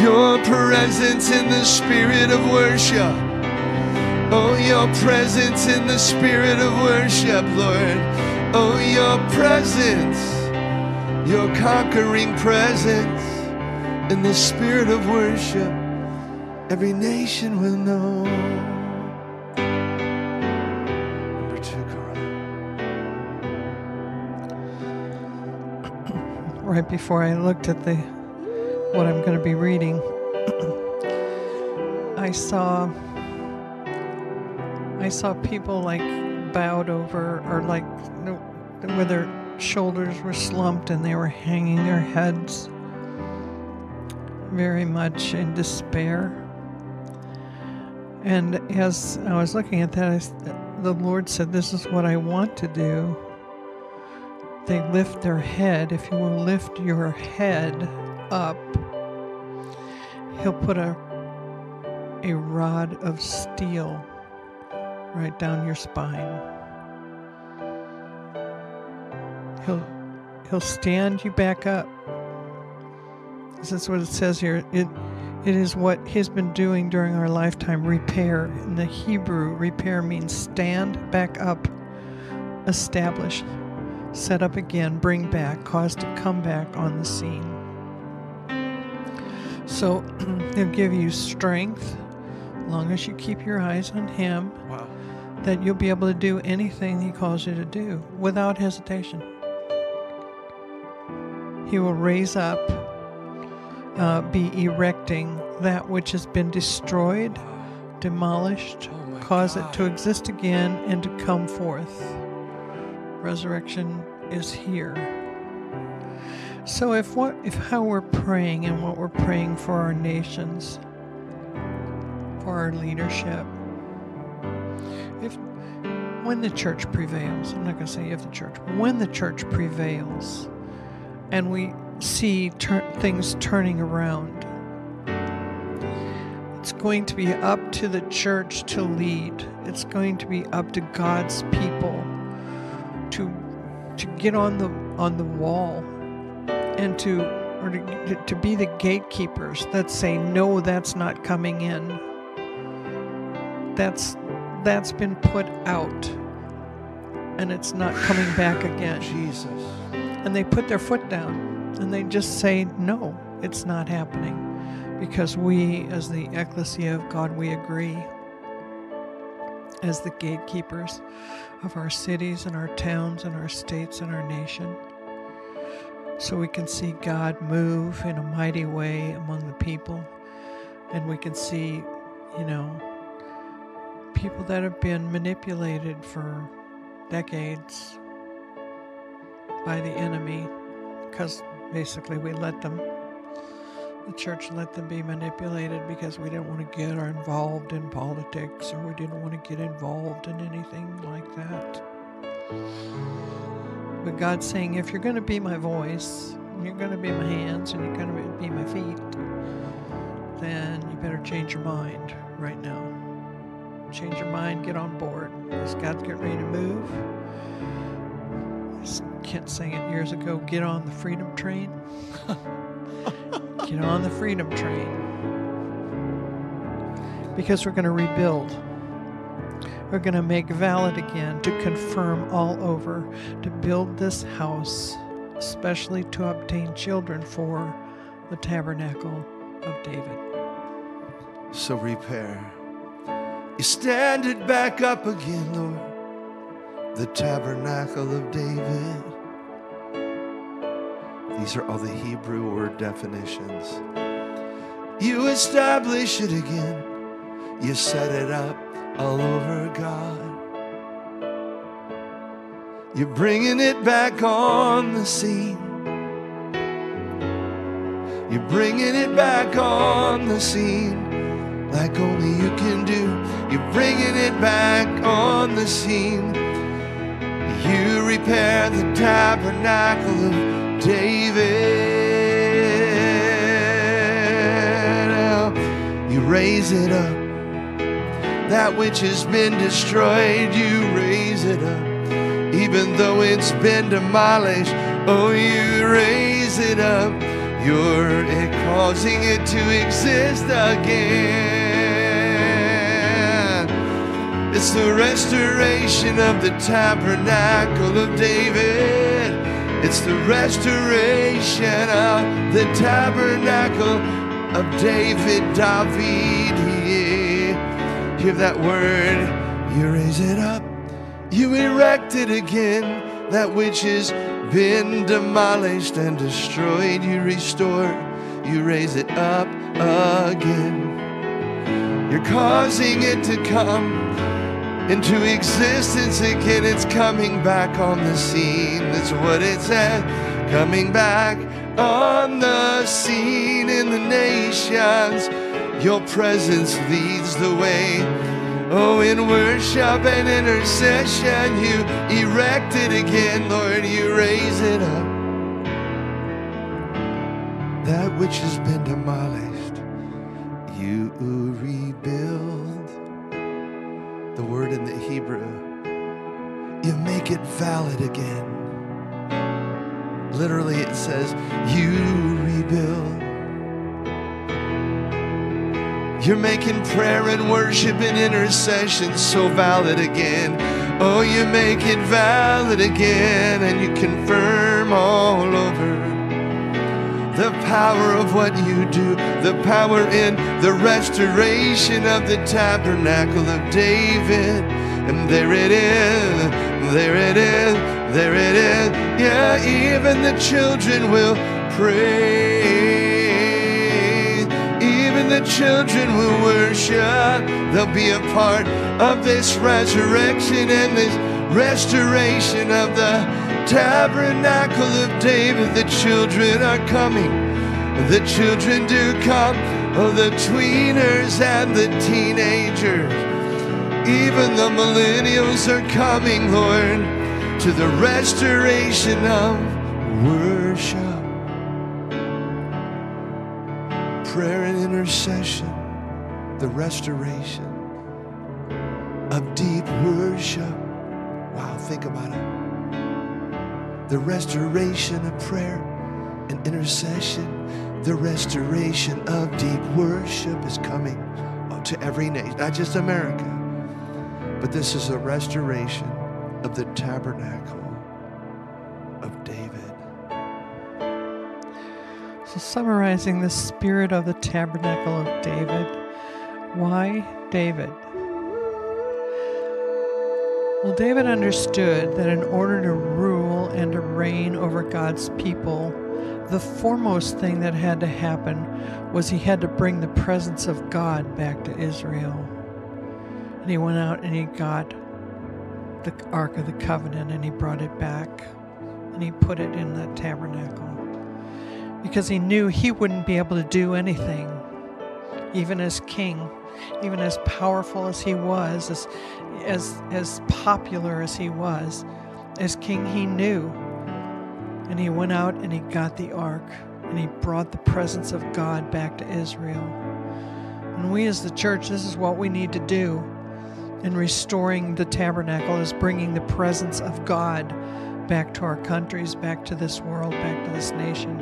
your presence in the spirit of worship. Oh, your presence in the spirit of worship, Lord. Oh, your presence, your conquering presence in the spirit of worship. Every nation will know. Right before I looked at the what I'm going to be reading, I saw I saw people like bowed over or like where their shoulders were slumped and they were hanging their heads very much in despair. And as I was looking at that, I the Lord said, This is what I want to do they lift their head, if you will lift your head up, he'll put a a rod of steel right down your spine. He'll he'll stand you back up. This is what it says here. It it is what he's been doing during our lifetime. Repair. In the Hebrew, repair means stand back up, establish, set up again, bring back, cause to come back on the scene. So he'll give you strength, long as you keep your eyes on him, Wow. That you'll be able to do anything he calls you to do without hesitation. He will raise up, uh, be erecting that which has been destroyed, demolished, Oh cause God. it to exist again and to come forth. Resurrection is here. So if what if how we're praying and what we're praying for our nations, for our leadership, if when the church prevails, I'm not going to say if the church, when the church prevails, and we see tur- things turning around, it's going to be up to the church to lead. It's going to be up to God's people to to get on the on the wall and to or to, to be the gatekeepers that say no that's not coming in that's that's been put out and it's not coming back again Jesus. and they put their foot down and they just say no it's not happening because we as the ecclesia of god we agree as the gatekeepers of our cities and our towns and our states and our nation so we can see god move in a mighty way among the people and we can see you know people that have been manipulated for decades by the enemy because basically we let them the church let them be manipulated because we didn't want to get involved in politics or we didn't want to get involved in anything like that. But god's saying if you're going to be my voice you're going to be my hands and you're going to be my feet then you better change your mind right now change your mind get on board because god's getting ready to move Kent sang it years ago get on the freedom train. get on the freedom train. Because we're going to rebuild. We're going to make valid again to confirm all over to build this house, especially to obtain children for the tabernacle of David. So repair. You stand it back up again, Lord. The tabernacle of David. These are all the Hebrew word definitions. You establish it again. You set it up all over God. You're bringing it back on the scene. You're bringing it back on the scene like only you can do. You're bringing it back on the scene. You're repair the tabernacle of David. Now you raise it up. That which has been destroyed, you raise it up. Even though it's been demolished, oh, you raise it up. You're eh, causing it to exist again. It's the restoration of the tabernacle of David. It's the restoration of the tabernacle of David, David. Hear that word. You raise it up. You erect it again. That which has been demolished and destroyed, you restore. You raise it up again. You're causing it to come into existence again. It's coming back on the scene. That's what it said. Coming back on the scene in the nations. Your presence leads the way. Oh, in worship and intercession, you erect it again, Lord. You raise it up. That which has been demolished, you rebuild. The word in the Hebrew, you make it valid again. Literally, it says, you rebuild. You're making prayer and worship and intercession so valid again. Oh, you make it valid again and you confirm all over the power of what you do, the power in the restoration of the tabernacle of David. And there it is, there it is, there it is. Yeah, even the children will praise. The children will worship. They'll be a part of this resurrection and this restoration of the tabernacle of David. The children are coming. The children do come. Oh, the tweeners and the teenagers. Even the millennials are coming, Lord, to the restoration of worship. Prayer and intercession, the restoration of deep worship. Wow, think about it. The restoration of prayer and intercession, the restoration of deep worship is coming uh, to every nation, not just America, but this is a restoration of the tabernacle So, summarizing the spirit of the tabernacle of David, why David? Well, David understood that in order to rule and to reign over God's people, the foremost thing that had to happen was he had to bring the presence of God back to Israel. And he went out and he got the Ark of the Covenant and he brought it back and he put it in the tabernacle because he knew he wouldn't be able to do anything, even as king, even as powerful as he was, as, as, as popular as he was. As king, he knew. And he went out and he got the ark and he brought the presence of God back to Israel. And we as the church, this is what we need to do in restoring the tabernacle is bringing the presence of God back to our countries, back to this world, back to this nation.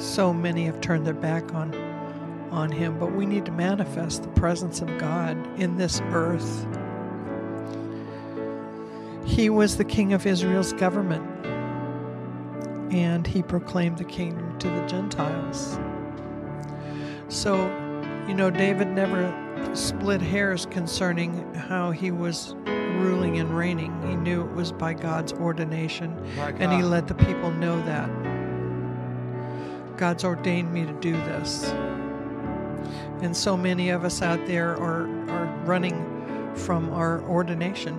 So many have turned their back on on him, but we need to manifest the presence of God in this earth. He was the king of Israel's government, and he proclaimed the kingdom to the Gentiles. So, you know, David never split hairs concerning how he was ruling and reigning. He knew it was by God's ordination, and he let the people know that. God's ordained me to do this. And so many of us out there are, are running from our ordination.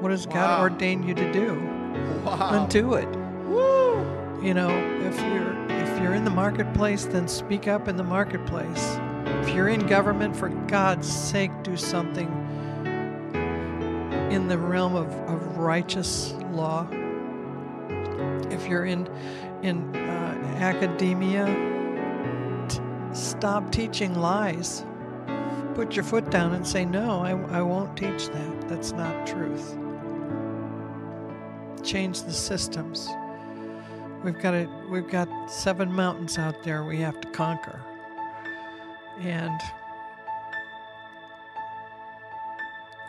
What has God ordained you to do? Wow. Then do it. Woo! You know, if you're if you're in the marketplace, then speak up in the marketplace. If you're in government, for God's sake, do something in the realm of, of righteous law, If you're in in uh, academia, t- stop teaching lies. Put your foot down and say, No, I, I won't teach that. That's not truth. Change the systems. We've got a, we've got seven mountains out there we have to conquer. And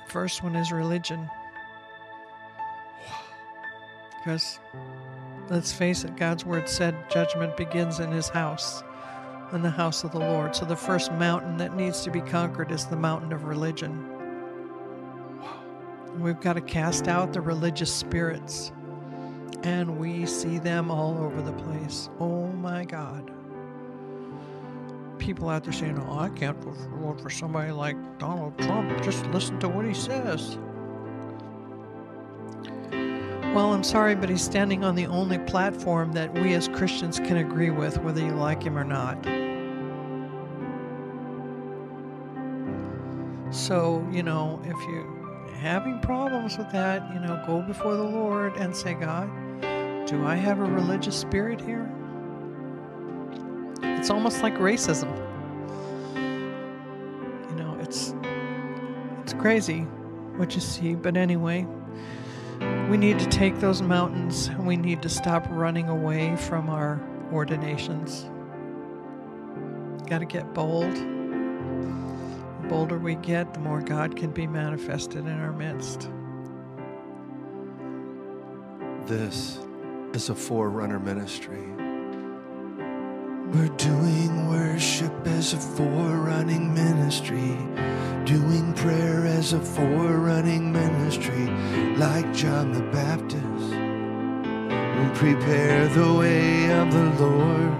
the first one is religion. Because let's face it, God's word said judgment begins in his house, in the house of the Lord. So the first mountain that needs to be conquered is the mountain of religion. We've got to cast out the religious spirits. And we see them all over the place. Oh my God. People out there saying, oh, I can't vote for somebody like Donald Trump. Just listen to what he says. Well, I'm sorry, but he's standing on the only platform that we as Christians can agree with, whether you like him or not. So, you know, if you're having problems with that, you know, go before the Lord and say, God, do I have a religious spirit here? It's almost like racism. You know, it's it's crazy what you see, but anyway, we need to take those mountains and we need to stop running away from our ordinations. Got to get bold. The bolder we get, the more God can be manifested in our midst. This is a forerunner ministry. We're doing worship as a forerunning ministry, doing prayer as a forerunning ministry, like John the Baptist. We prepare the way of the Lord.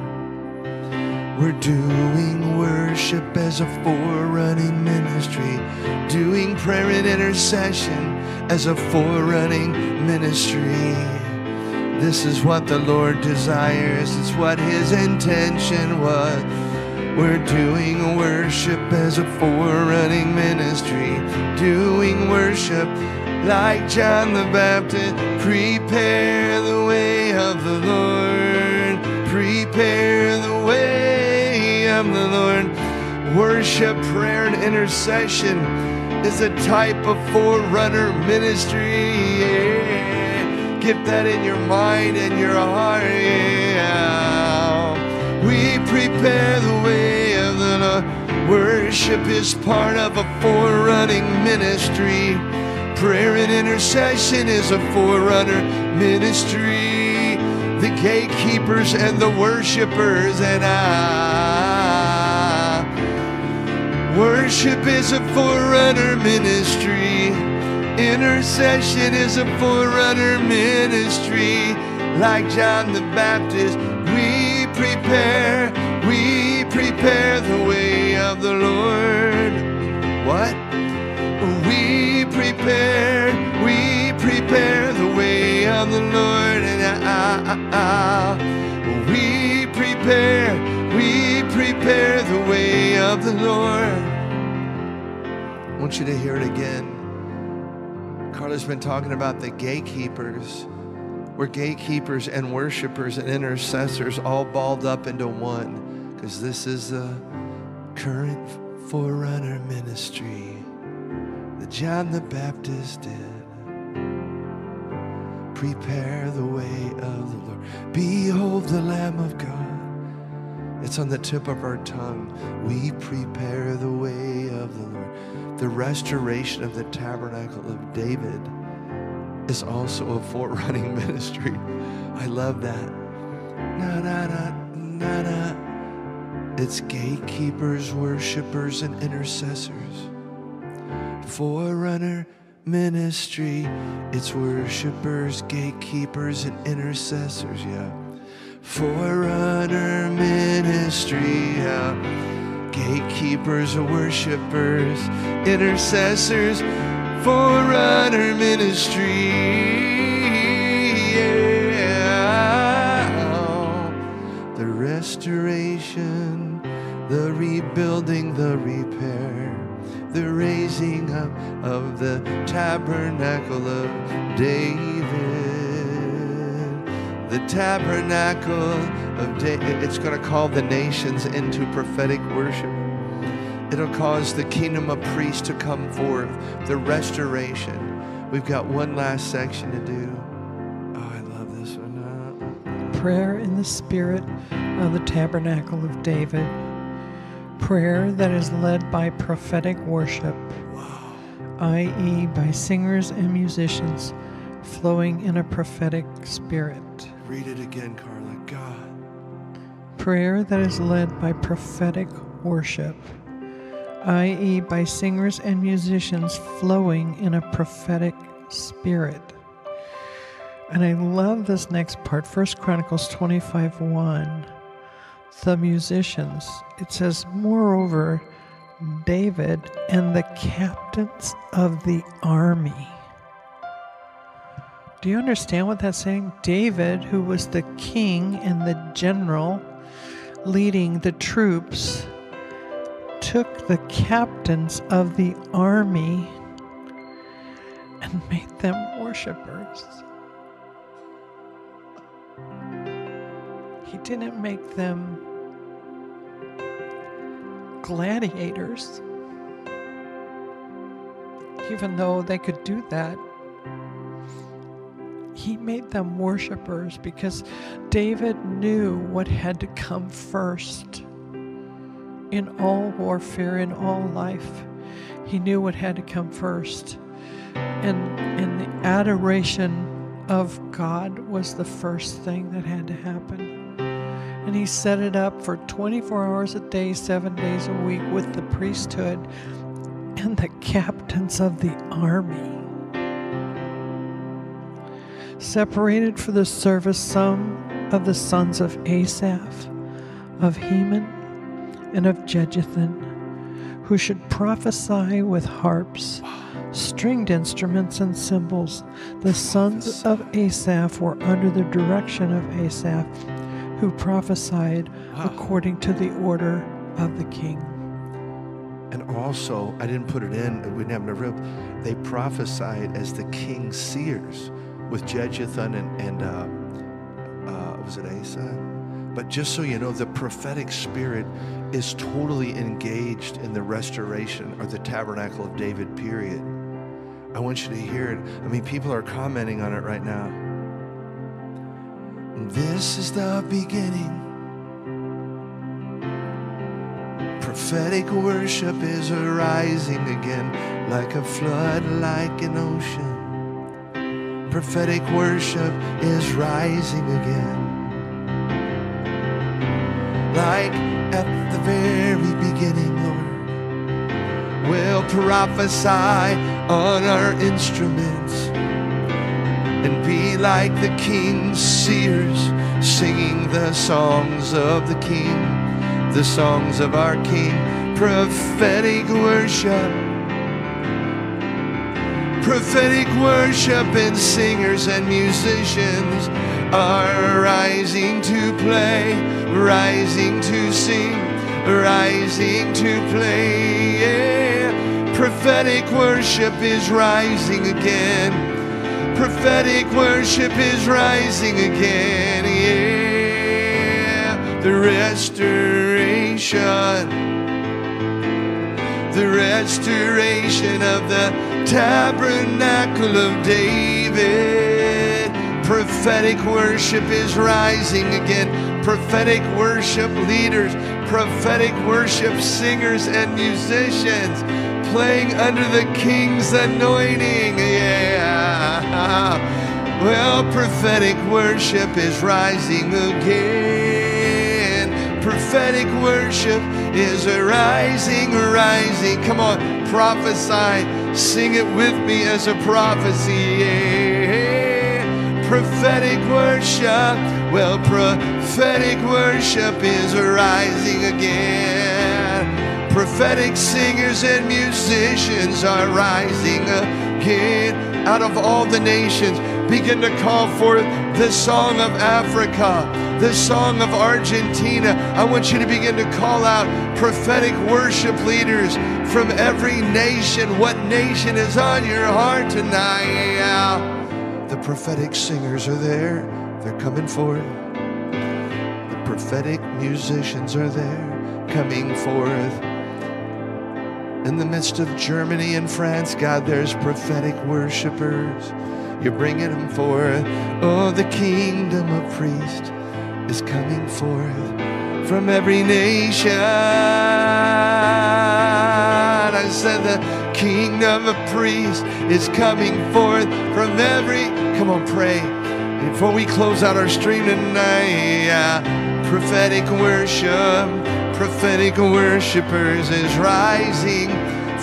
We're doing worship as a forerunning ministry, doing prayer and intercession as a forerunning ministry. This is what the Lord desires, it's what His intention was. We're doing worship as a forerunning ministry, doing worship like John the Baptist. Prepare the way of the Lord, prepare the way of the Lord. Worship, prayer, and intercession is a type of forerunner ministry. Yeah. Get that in your mind and your heart. Yeah. We prepare the way of the Lord. Worship is part of a forerunning ministry. Prayer and intercession is a forerunner ministry. The gatekeepers and the worshipers and I. Worship is a forerunner ministry. Intercession is a forerunner ministry. Like John the Baptist, we prepare, we prepare the way of the Lord. What? We prepare, we prepare the way of the Lord. And I, I, I, we prepare, we prepare the way of the Lord. I want you to hear it again. Carla's been talking about the gatekeepers. We're gatekeepers and worshipers and intercessors all balled up into one because this is the current forerunner ministry that John the Baptist did. Prepare the way of the Lord. Behold the Lamb of God. On the tip of our tongue. We prepare the way of the Lord. The restoration of the tabernacle of David is also a forerunning ministry. I love that. Na na na na na. It's gatekeepers, worshipers, and intercessors. Forerunner ministry. It's worshipers, gatekeepers, and intercessors. Yeah. Forerunner ministry. Gatekeepers, worshipers, intercessors forerunner ministry. Yeah. The restoration, the rebuilding, the repair, the raising up of the tabernacle of David. The tabernacle of David. It's going to call the nations into prophetic worship. It'll cause the kingdom of priests to come forth, the restoration. We've got one last section to do. Oh, I love this one. Prayer in the spirit of the tabernacle of David. Prayer that is led by prophetic worship, i.e., by singers and musicians flowing in a prophetic spirit. Read it again, Carla. God. Prayer that is led by prophetic worship, i.e., by singers and musicians flowing in a prophetic spirit. And I love this next part, 1 Chronicles 25 1. The musicians. It says, Moreover, David and the captains of the army. Do you understand what that's saying? David, who was the king and the general leading the troops, took the captains of the army and made them worshipers. He didn't make them gladiators, even though they could do that. He made them worshipers because David knew what had to come first in all warfare, in all life. He knew what had to come first. And, and the adoration of God was the first thing that had to happen. And he set it up for 24 hours a day, seven days a week with the priesthood and the captains of the army. Separated for the service some of the sons of Asaph, of Heman, and of Jeduthun, who should prophesy with harps, stringed instruments, and cymbals. The sons of Asaph were under the direction of Asaph, who prophesied according to the order of the king. And also, I didn't put it in, we didn't have enough room. They prophesied as the king's seers with Jeduthun and, and uh, uh, was it Asa? But just so you know, the prophetic spirit is totally engaged in the restoration or the tabernacle of David, period. I want you to hear it. I mean, people are commenting on it right now. This is the beginning. Prophetic worship is arising again like a flood, like an ocean. Prophetic worship is rising again. Like at the very beginning, Lord. We'll prophesy on our instruments and be like the king's seers, singing the songs of the king, the songs of our king, prophetic worship. Prophetic worship and singers and musicians are rising to play, rising to sing, rising to play. Yeah. Prophetic worship is rising again. Prophetic worship is rising again. Yeah. The restoration the restoration of the tabernacle of David. Prophetic worship is rising again. Prophetic worship leaders, prophetic worship singers and musicians playing under the king's anointing. Yeah. Well, prophetic worship is rising again. Prophetic worship is arising, rising. Come on, prophesy. Sing it with me as a prophecy. Yeah. Prophetic worship. Well, prophetic worship is rising again. Prophetic singers and musicians are rising again out of all the nations. Begin to call forth the song of Africa, the song of Argentina. I want you to begin to call out prophetic worship leaders from every nation. What nation is on your heart tonight? The prophetic singers are there, They're coming forth. The prophetic musicians are there coming forth. In the midst of Germany and France, God, there's prophetic worshipers. You're bringing them forth. Oh, the kingdom of priests is coming forth from every nation. I said the kingdom of priests is coming forth from every. Come on, pray. Before we close out our stream tonight, yeah, prophetic worship, prophetic worshipers is rising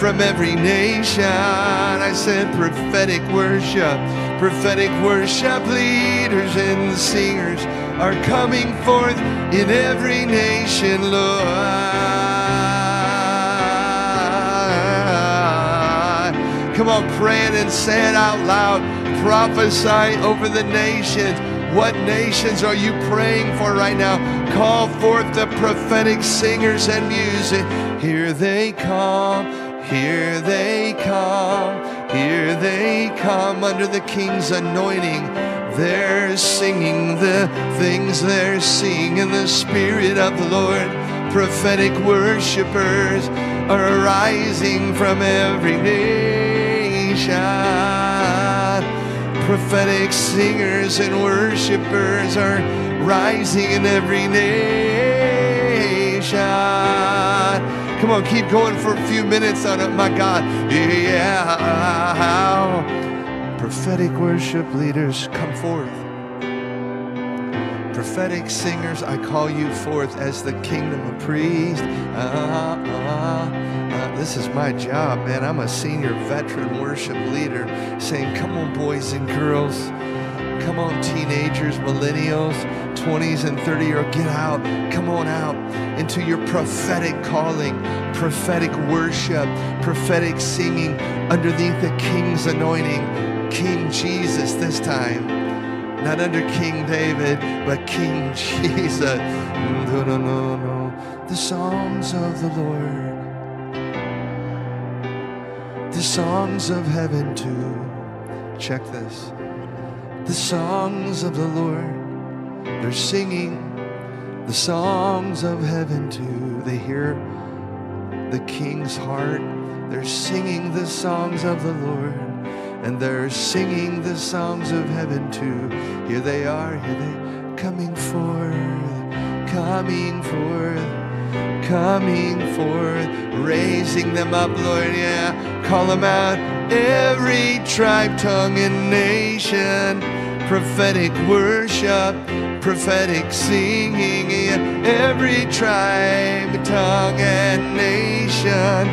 from every nation. I said prophetic worship, prophetic worship leaders and singers are coming forth in every nation, Lord. Come on, pray it and say it out loud. Prophesy over the nations. What nations are you praying for right now? Call forth the prophetic singers and music. Here they come, here they come, here they come under the king's anointing. They're singing the things they're seeing in the Spirit of the Lord. Prophetic worshipers are arising from every nation. Prophetic singers and worshipers are rising in every nation. Come on, keep going for a few minutes on it, my God. Yeah. Prophetic worship leaders, come forth. Prophetic singers, I call you forth as the kingdom of priests. Uh, uh, uh, this is my job, man. I'm a senior veteran worship leader saying, Come on, boys and girls. Come on, teenagers, millennials, 20s and 30 year old, get out. Come on out into your prophetic calling, prophetic worship, prophetic singing underneath the King's anointing. King Jesus this time. Not under King David, but King Jesus. No, no, no, no. The songs of the Lord. The songs of heaven too. Check this. The songs of the Lord. They're singing the songs of heaven too. They hear the King's heart. They're singing the songs of the Lord and they're singing the songs of heaven too. Here they are, here they coming forth, coming forth, coming forth, raising them up, Lord, yeah. Call them out, every tribe, tongue, and nation. Prophetic worship, prophetic singing, every tribe, tongue, and nation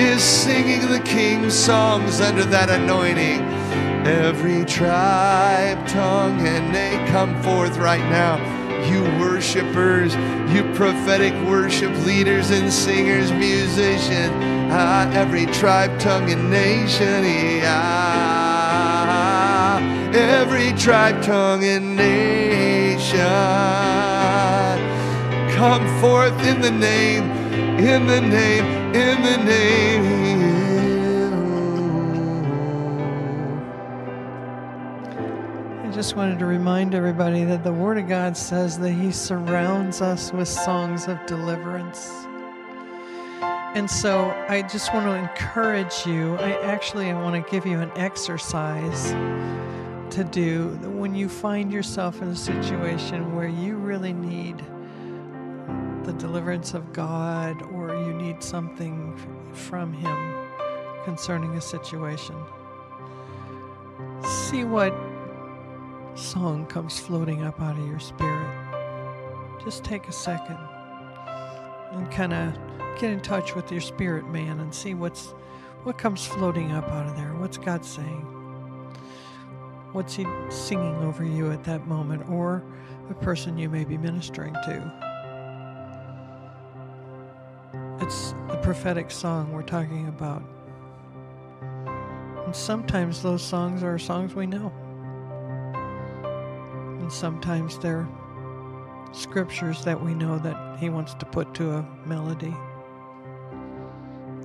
is singing the king's songs under that anointing. Every tribe, tongue, and they come forth right now. You worshipers, you prophetic worship leaders and singers, musicians, ah, every tribe, tongue, and nation. Yeah. Every tribe, tongue, and nation. Come forth in the name, in the name, in the name. I just wanted to remind everybody that the Word of God says that He surrounds us with songs of deliverance. And so I just want to encourage you. I actually I want to give you an exercise to do when you find yourself in a situation where you really need the deliverance of God or you need something from Him concerning a situation. See what song comes floating up out of your spirit. Just take a second and kind of get in touch with your spirit man and see what's what comes floating up out of there. What's God saying? What's he singing over you at that moment or the person you may be ministering to? It's the prophetic song we're talking about. And sometimes those songs are songs we know. And sometimes they're scriptures that we know that he wants to put to a melody.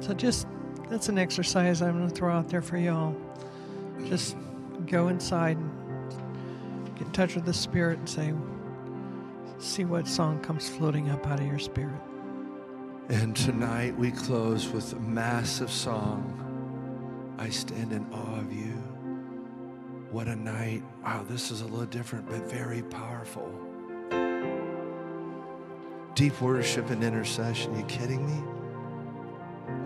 So just that's an exercise I'm going to throw out there for y'all. Just go inside and get in touch with the Spirit and say, see what song comes floating up out of your spirit. And tonight we close with a massive song. I stand in awe of you. What a night. Wow, this is a little different, but very powerful. Deep worship and intercession. Are You kidding me?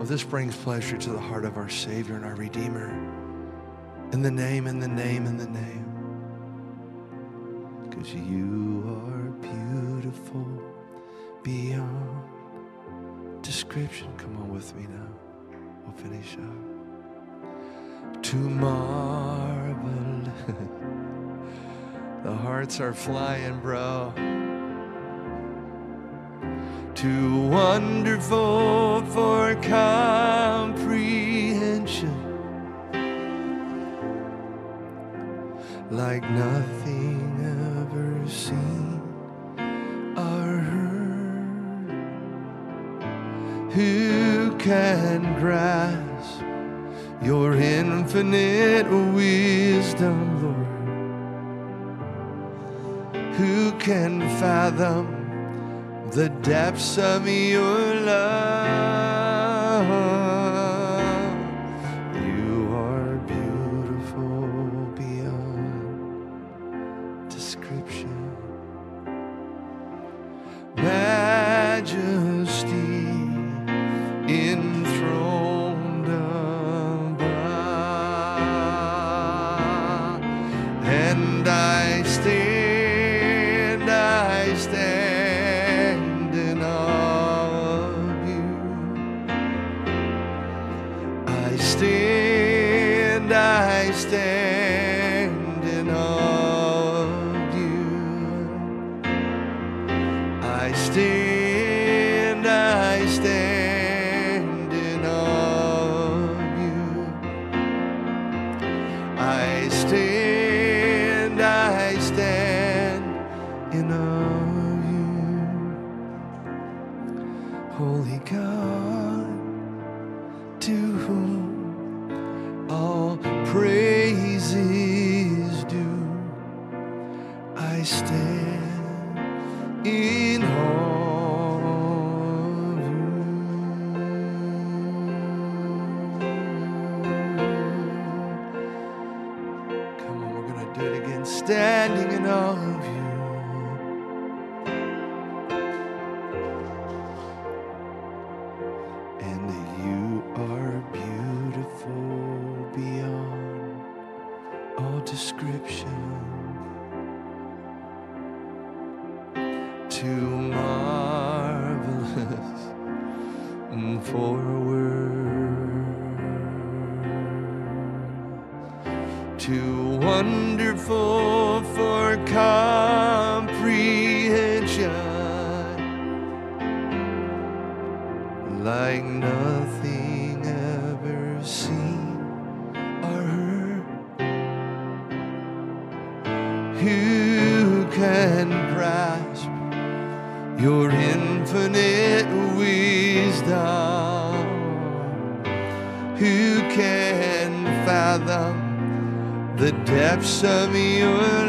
Oh, this brings pleasure to the heart of our Savior and our Redeemer. In the name, in the name, in the name. Because you are beautiful beyond description. Come on with me now. We'll finish up. To marvel. the hearts are flying, bro. Too wonderful for comprehension. Like nothing ever seen or heard. Who can grasp your infinite wisdom, Lord? Who can fathom the depths of your love? Description. Too marvelous for words, too wonderful for comprehension depths of your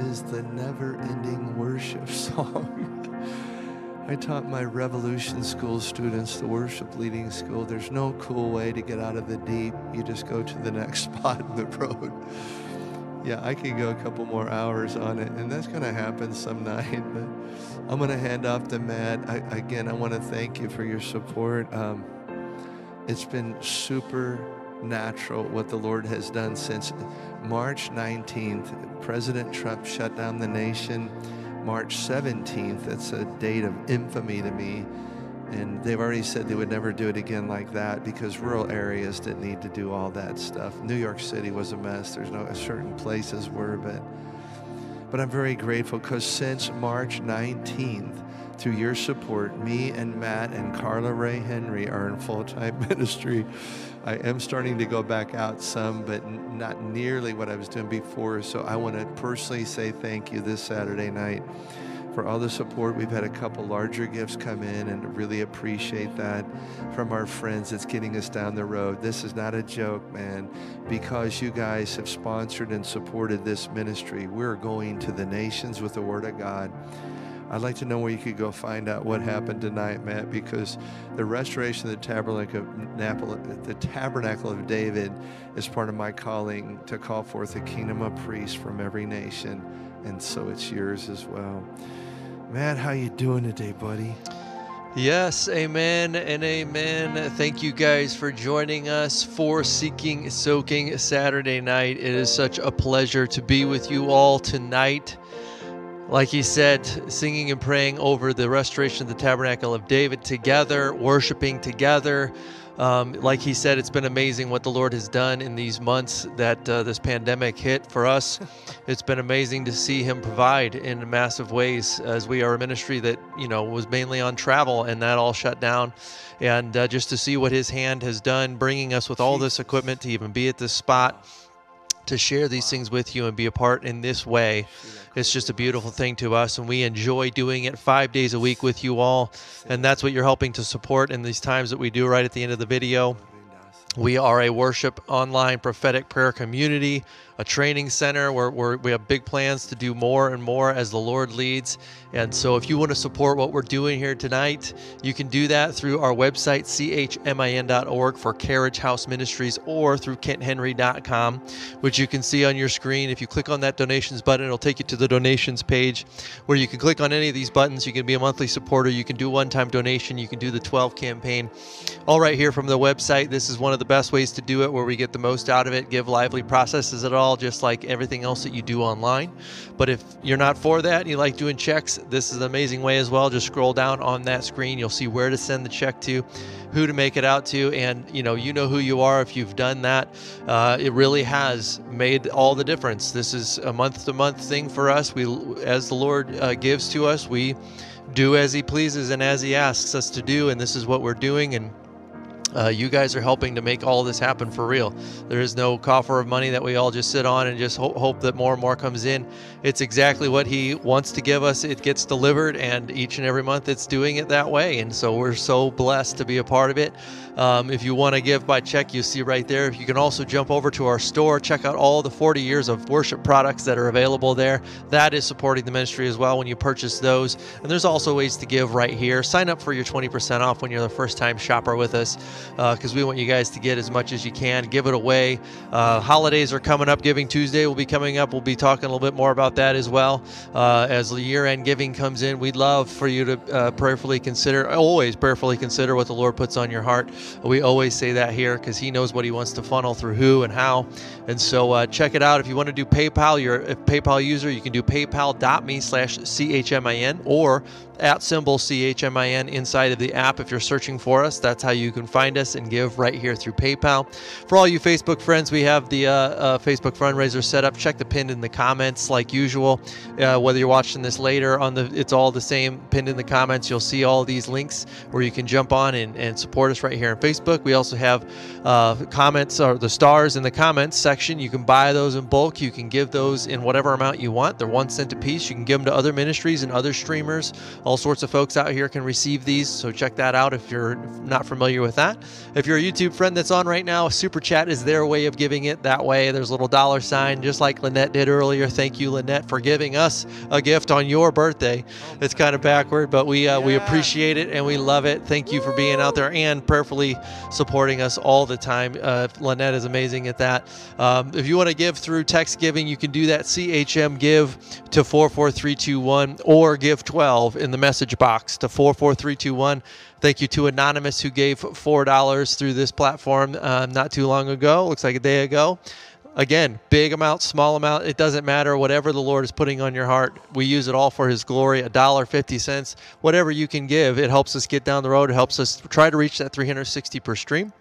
is the never ending worship song. I taught my Revolution School students the worship leading school. There's no cool way to get out of the deep. You just go to the next spot in the road. Yeah, I could go a couple more hours on it, and that's going to happen some night. But I'm going to hand off to Matt. I, again, I want to thank you for your support. Um, it's been supernatural what the Lord has done since March 19th. President Trump shut down the nation. March 17th, that's a date of infamy to me. And they've already said they would never do it again like that because rural areas didn't need to do all that stuff. New York City was a mess. There's no certain places were, but but I'm very grateful because since March 19th, through your support, me and Matt and Carla Ray Henry are in full time ministry. I am starting to go back out some, but not nearly what I was doing before. So I want to personally say thank you this Saturday night for all the support. We've had a couple larger gifts come in and really appreciate that from our friends. It's getting us down the road. This is not a joke, man. Because you guys have sponsored and supported this ministry, we're going to the nations with the Word of God. I'd like to know where you could go find out what happened tonight, Matt, because the restoration of the tabernacle, the tabernacle of David is part of my calling to call forth a kingdom of priests from every nation, and so it's yours as well. Matt, how you doing today, buddy? Yes, amen and amen. Thank you guys for joining us for Seeking Soaking Saturday night. It is such a pleasure to be with you all tonight. Like he said, singing and praying over the restoration of the tabernacle of David together, worshiping together. Um, like he said, it's been amazing what the Lord has done in these months that uh, this pandemic hit for us. it's been amazing to see Him provide in massive ways as we are a ministry that, you know, was mainly on travel and that all shut down. And uh, just to see what His hand has done, bringing us with all this equipment to even be at this spot to share these things with you and be a part in this way. It's just a beautiful thing to us, and we enjoy doing it five days a week with you all. And that's what you're helping to support in these times that we do right at the end of the video. We are a worship online prophetic prayer community, a training center where, where we have big plans to do more and more as the Lord leads. And so, if you want to support what we're doing here tonight, you can do that through our website, chmin.org for Carriage House Ministries, or through kenthenry.com, which you can see on your screen. If you click on that donations button, it'll take you to the donations page where you can click on any of these buttons. You can be a monthly supporter, you can do one time donation, you can do the 12 campaign. All right here from the website. This is one of the best ways to do it where we get the most out of it, give lively processes at all, just like everything else that you do online. But if you're not for that and you like doing checks, this is an amazing way as well. Just scroll down on that screen. You'll see where to send the check to, who to make it out to, and you know you know who you are if you've done that. Uh, it really has made all the difference. This is a month-to-month thing for us. We, as the Lord uh, gives to us, we do as He pleases and as He asks us to do, and this is what we're doing. And uh, you guys are helping to make all this happen for real. There is no coffer of money that we all just sit on and just ho- hope that more and more comes in. It's exactly what He wants to give us. It gets delivered, and each and every month it's doing it that way. And so we're so blessed to be a part of it. Um, if you want to give by check, you see right there. If you can also jump over to our store, check out all the 40 years of worship products that are available there. That is supporting the ministry as well when you purchase those. And there's also ways to give right here. Sign up for your 20% off when you're the first time shopper with us because uh, we want you guys to get as much as you can. Give it away. Uh, holidays are coming up. Giving Tuesday will be coming up. We'll be talking a little bit more about that as well uh, as the year end giving comes in. We'd love for you to uh, prayerfully consider, always prayerfully consider what the Lord puts on your heart. We always say that here because He knows what He wants to funnel through who and how. And so uh, check it out. If you want to do PayPal, you're a PayPal user, you can do paypal.me slash CHMIN or at symbol CHMIN inside of the app if you're searching for us. That's how you can find us and give right here through PayPal. For all you Facebook friends, we have the uh, uh, Facebook fundraiser set up. Check the pin in the comments like usual. Uh, whether you're watching this later on the, it's all the same pinned in the comments. You'll see all these links where you can jump on and, and support us right here on Facebook. We also have uh, comments or the stars in the comments section. You can buy those in bulk. You can give those in whatever amount you want. They're one cent a piece. You can give them to other ministries and other streamers all sorts of folks out here can receive these, so check that out if you're not familiar with that. If you're a YouTube friend that's on right now, Super Chat is their way of giving it that way. There's a little dollar sign, just like Lynette did earlier. Thank you, Lynette, for giving us a gift on your birthday. It's kind of backward, but we uh, we appreciate it and we love it. Thank you for being out there and prayerfully supporting us all the time. Uh, Lynette is amazing at that. Um, if you want to give through text giving, you can do that. CHM give to 44321 or give 12 in the message box to 44321. Thank you to Anonymous who gave $4 through this platform uh, not too long ago. Looks like a day ago. Again, big amount, small amount, it doesn't matter. Whatever the Lord is putting on your heart, we use it all for His glory. A dollar, 50 cents, whatever you can give, it helps us get down the road. It helps us try to reach that 360 per stream.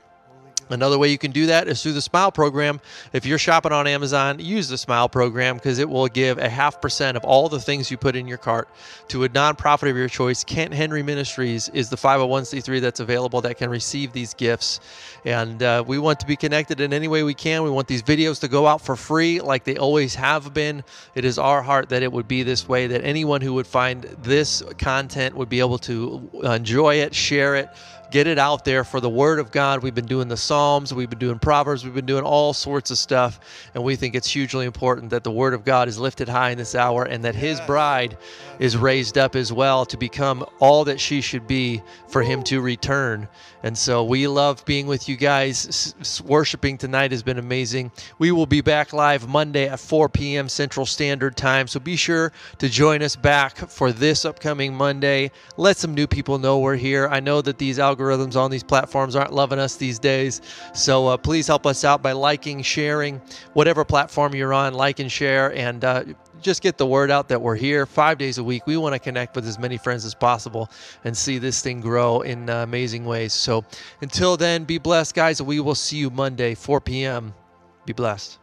Another way you can do that is through the Smile program. If you're shopping on Amazon, use the Smile program because it will give a half percent of all the things you put in your cart to a nonprofit of your choice. Kent Henry Ministries is the 501c3 that's available that can receive these gifts. And uh, we want to be connected in any way we can. We want these videos to go out for free like they always have been. It is our heart that it would be this way, that anyone who would find this content would be able to enjoy it, share it get it out there for the word of God. We've been doing the Psalms, we've been doing Proverbs, we've been doing all sorts of stuff. And we think it's hugely important that the word of God is lifted high in this hour and that his bride is raised up as well to become all that she should be for him to return. And so we love being with you guys. S- worshiping tonight has been amazing. We will be back live Monday at 4 p.m. Central Standard Time. So be sure to join us back for this upcoming Monday. Let some new people know we're here. I know that these algorithms on these platforms aren't loving us these days. So uh, please help us out by liking, sharing, whatever platform you're on, like and share. And uh, just get the word out that we're here five days a week. We want to connect with as many friends as possible and see this thing grow in uh, amazing ways. So until then, be blessed, guys. We will see you Monday, 4 p.m. Be blessed.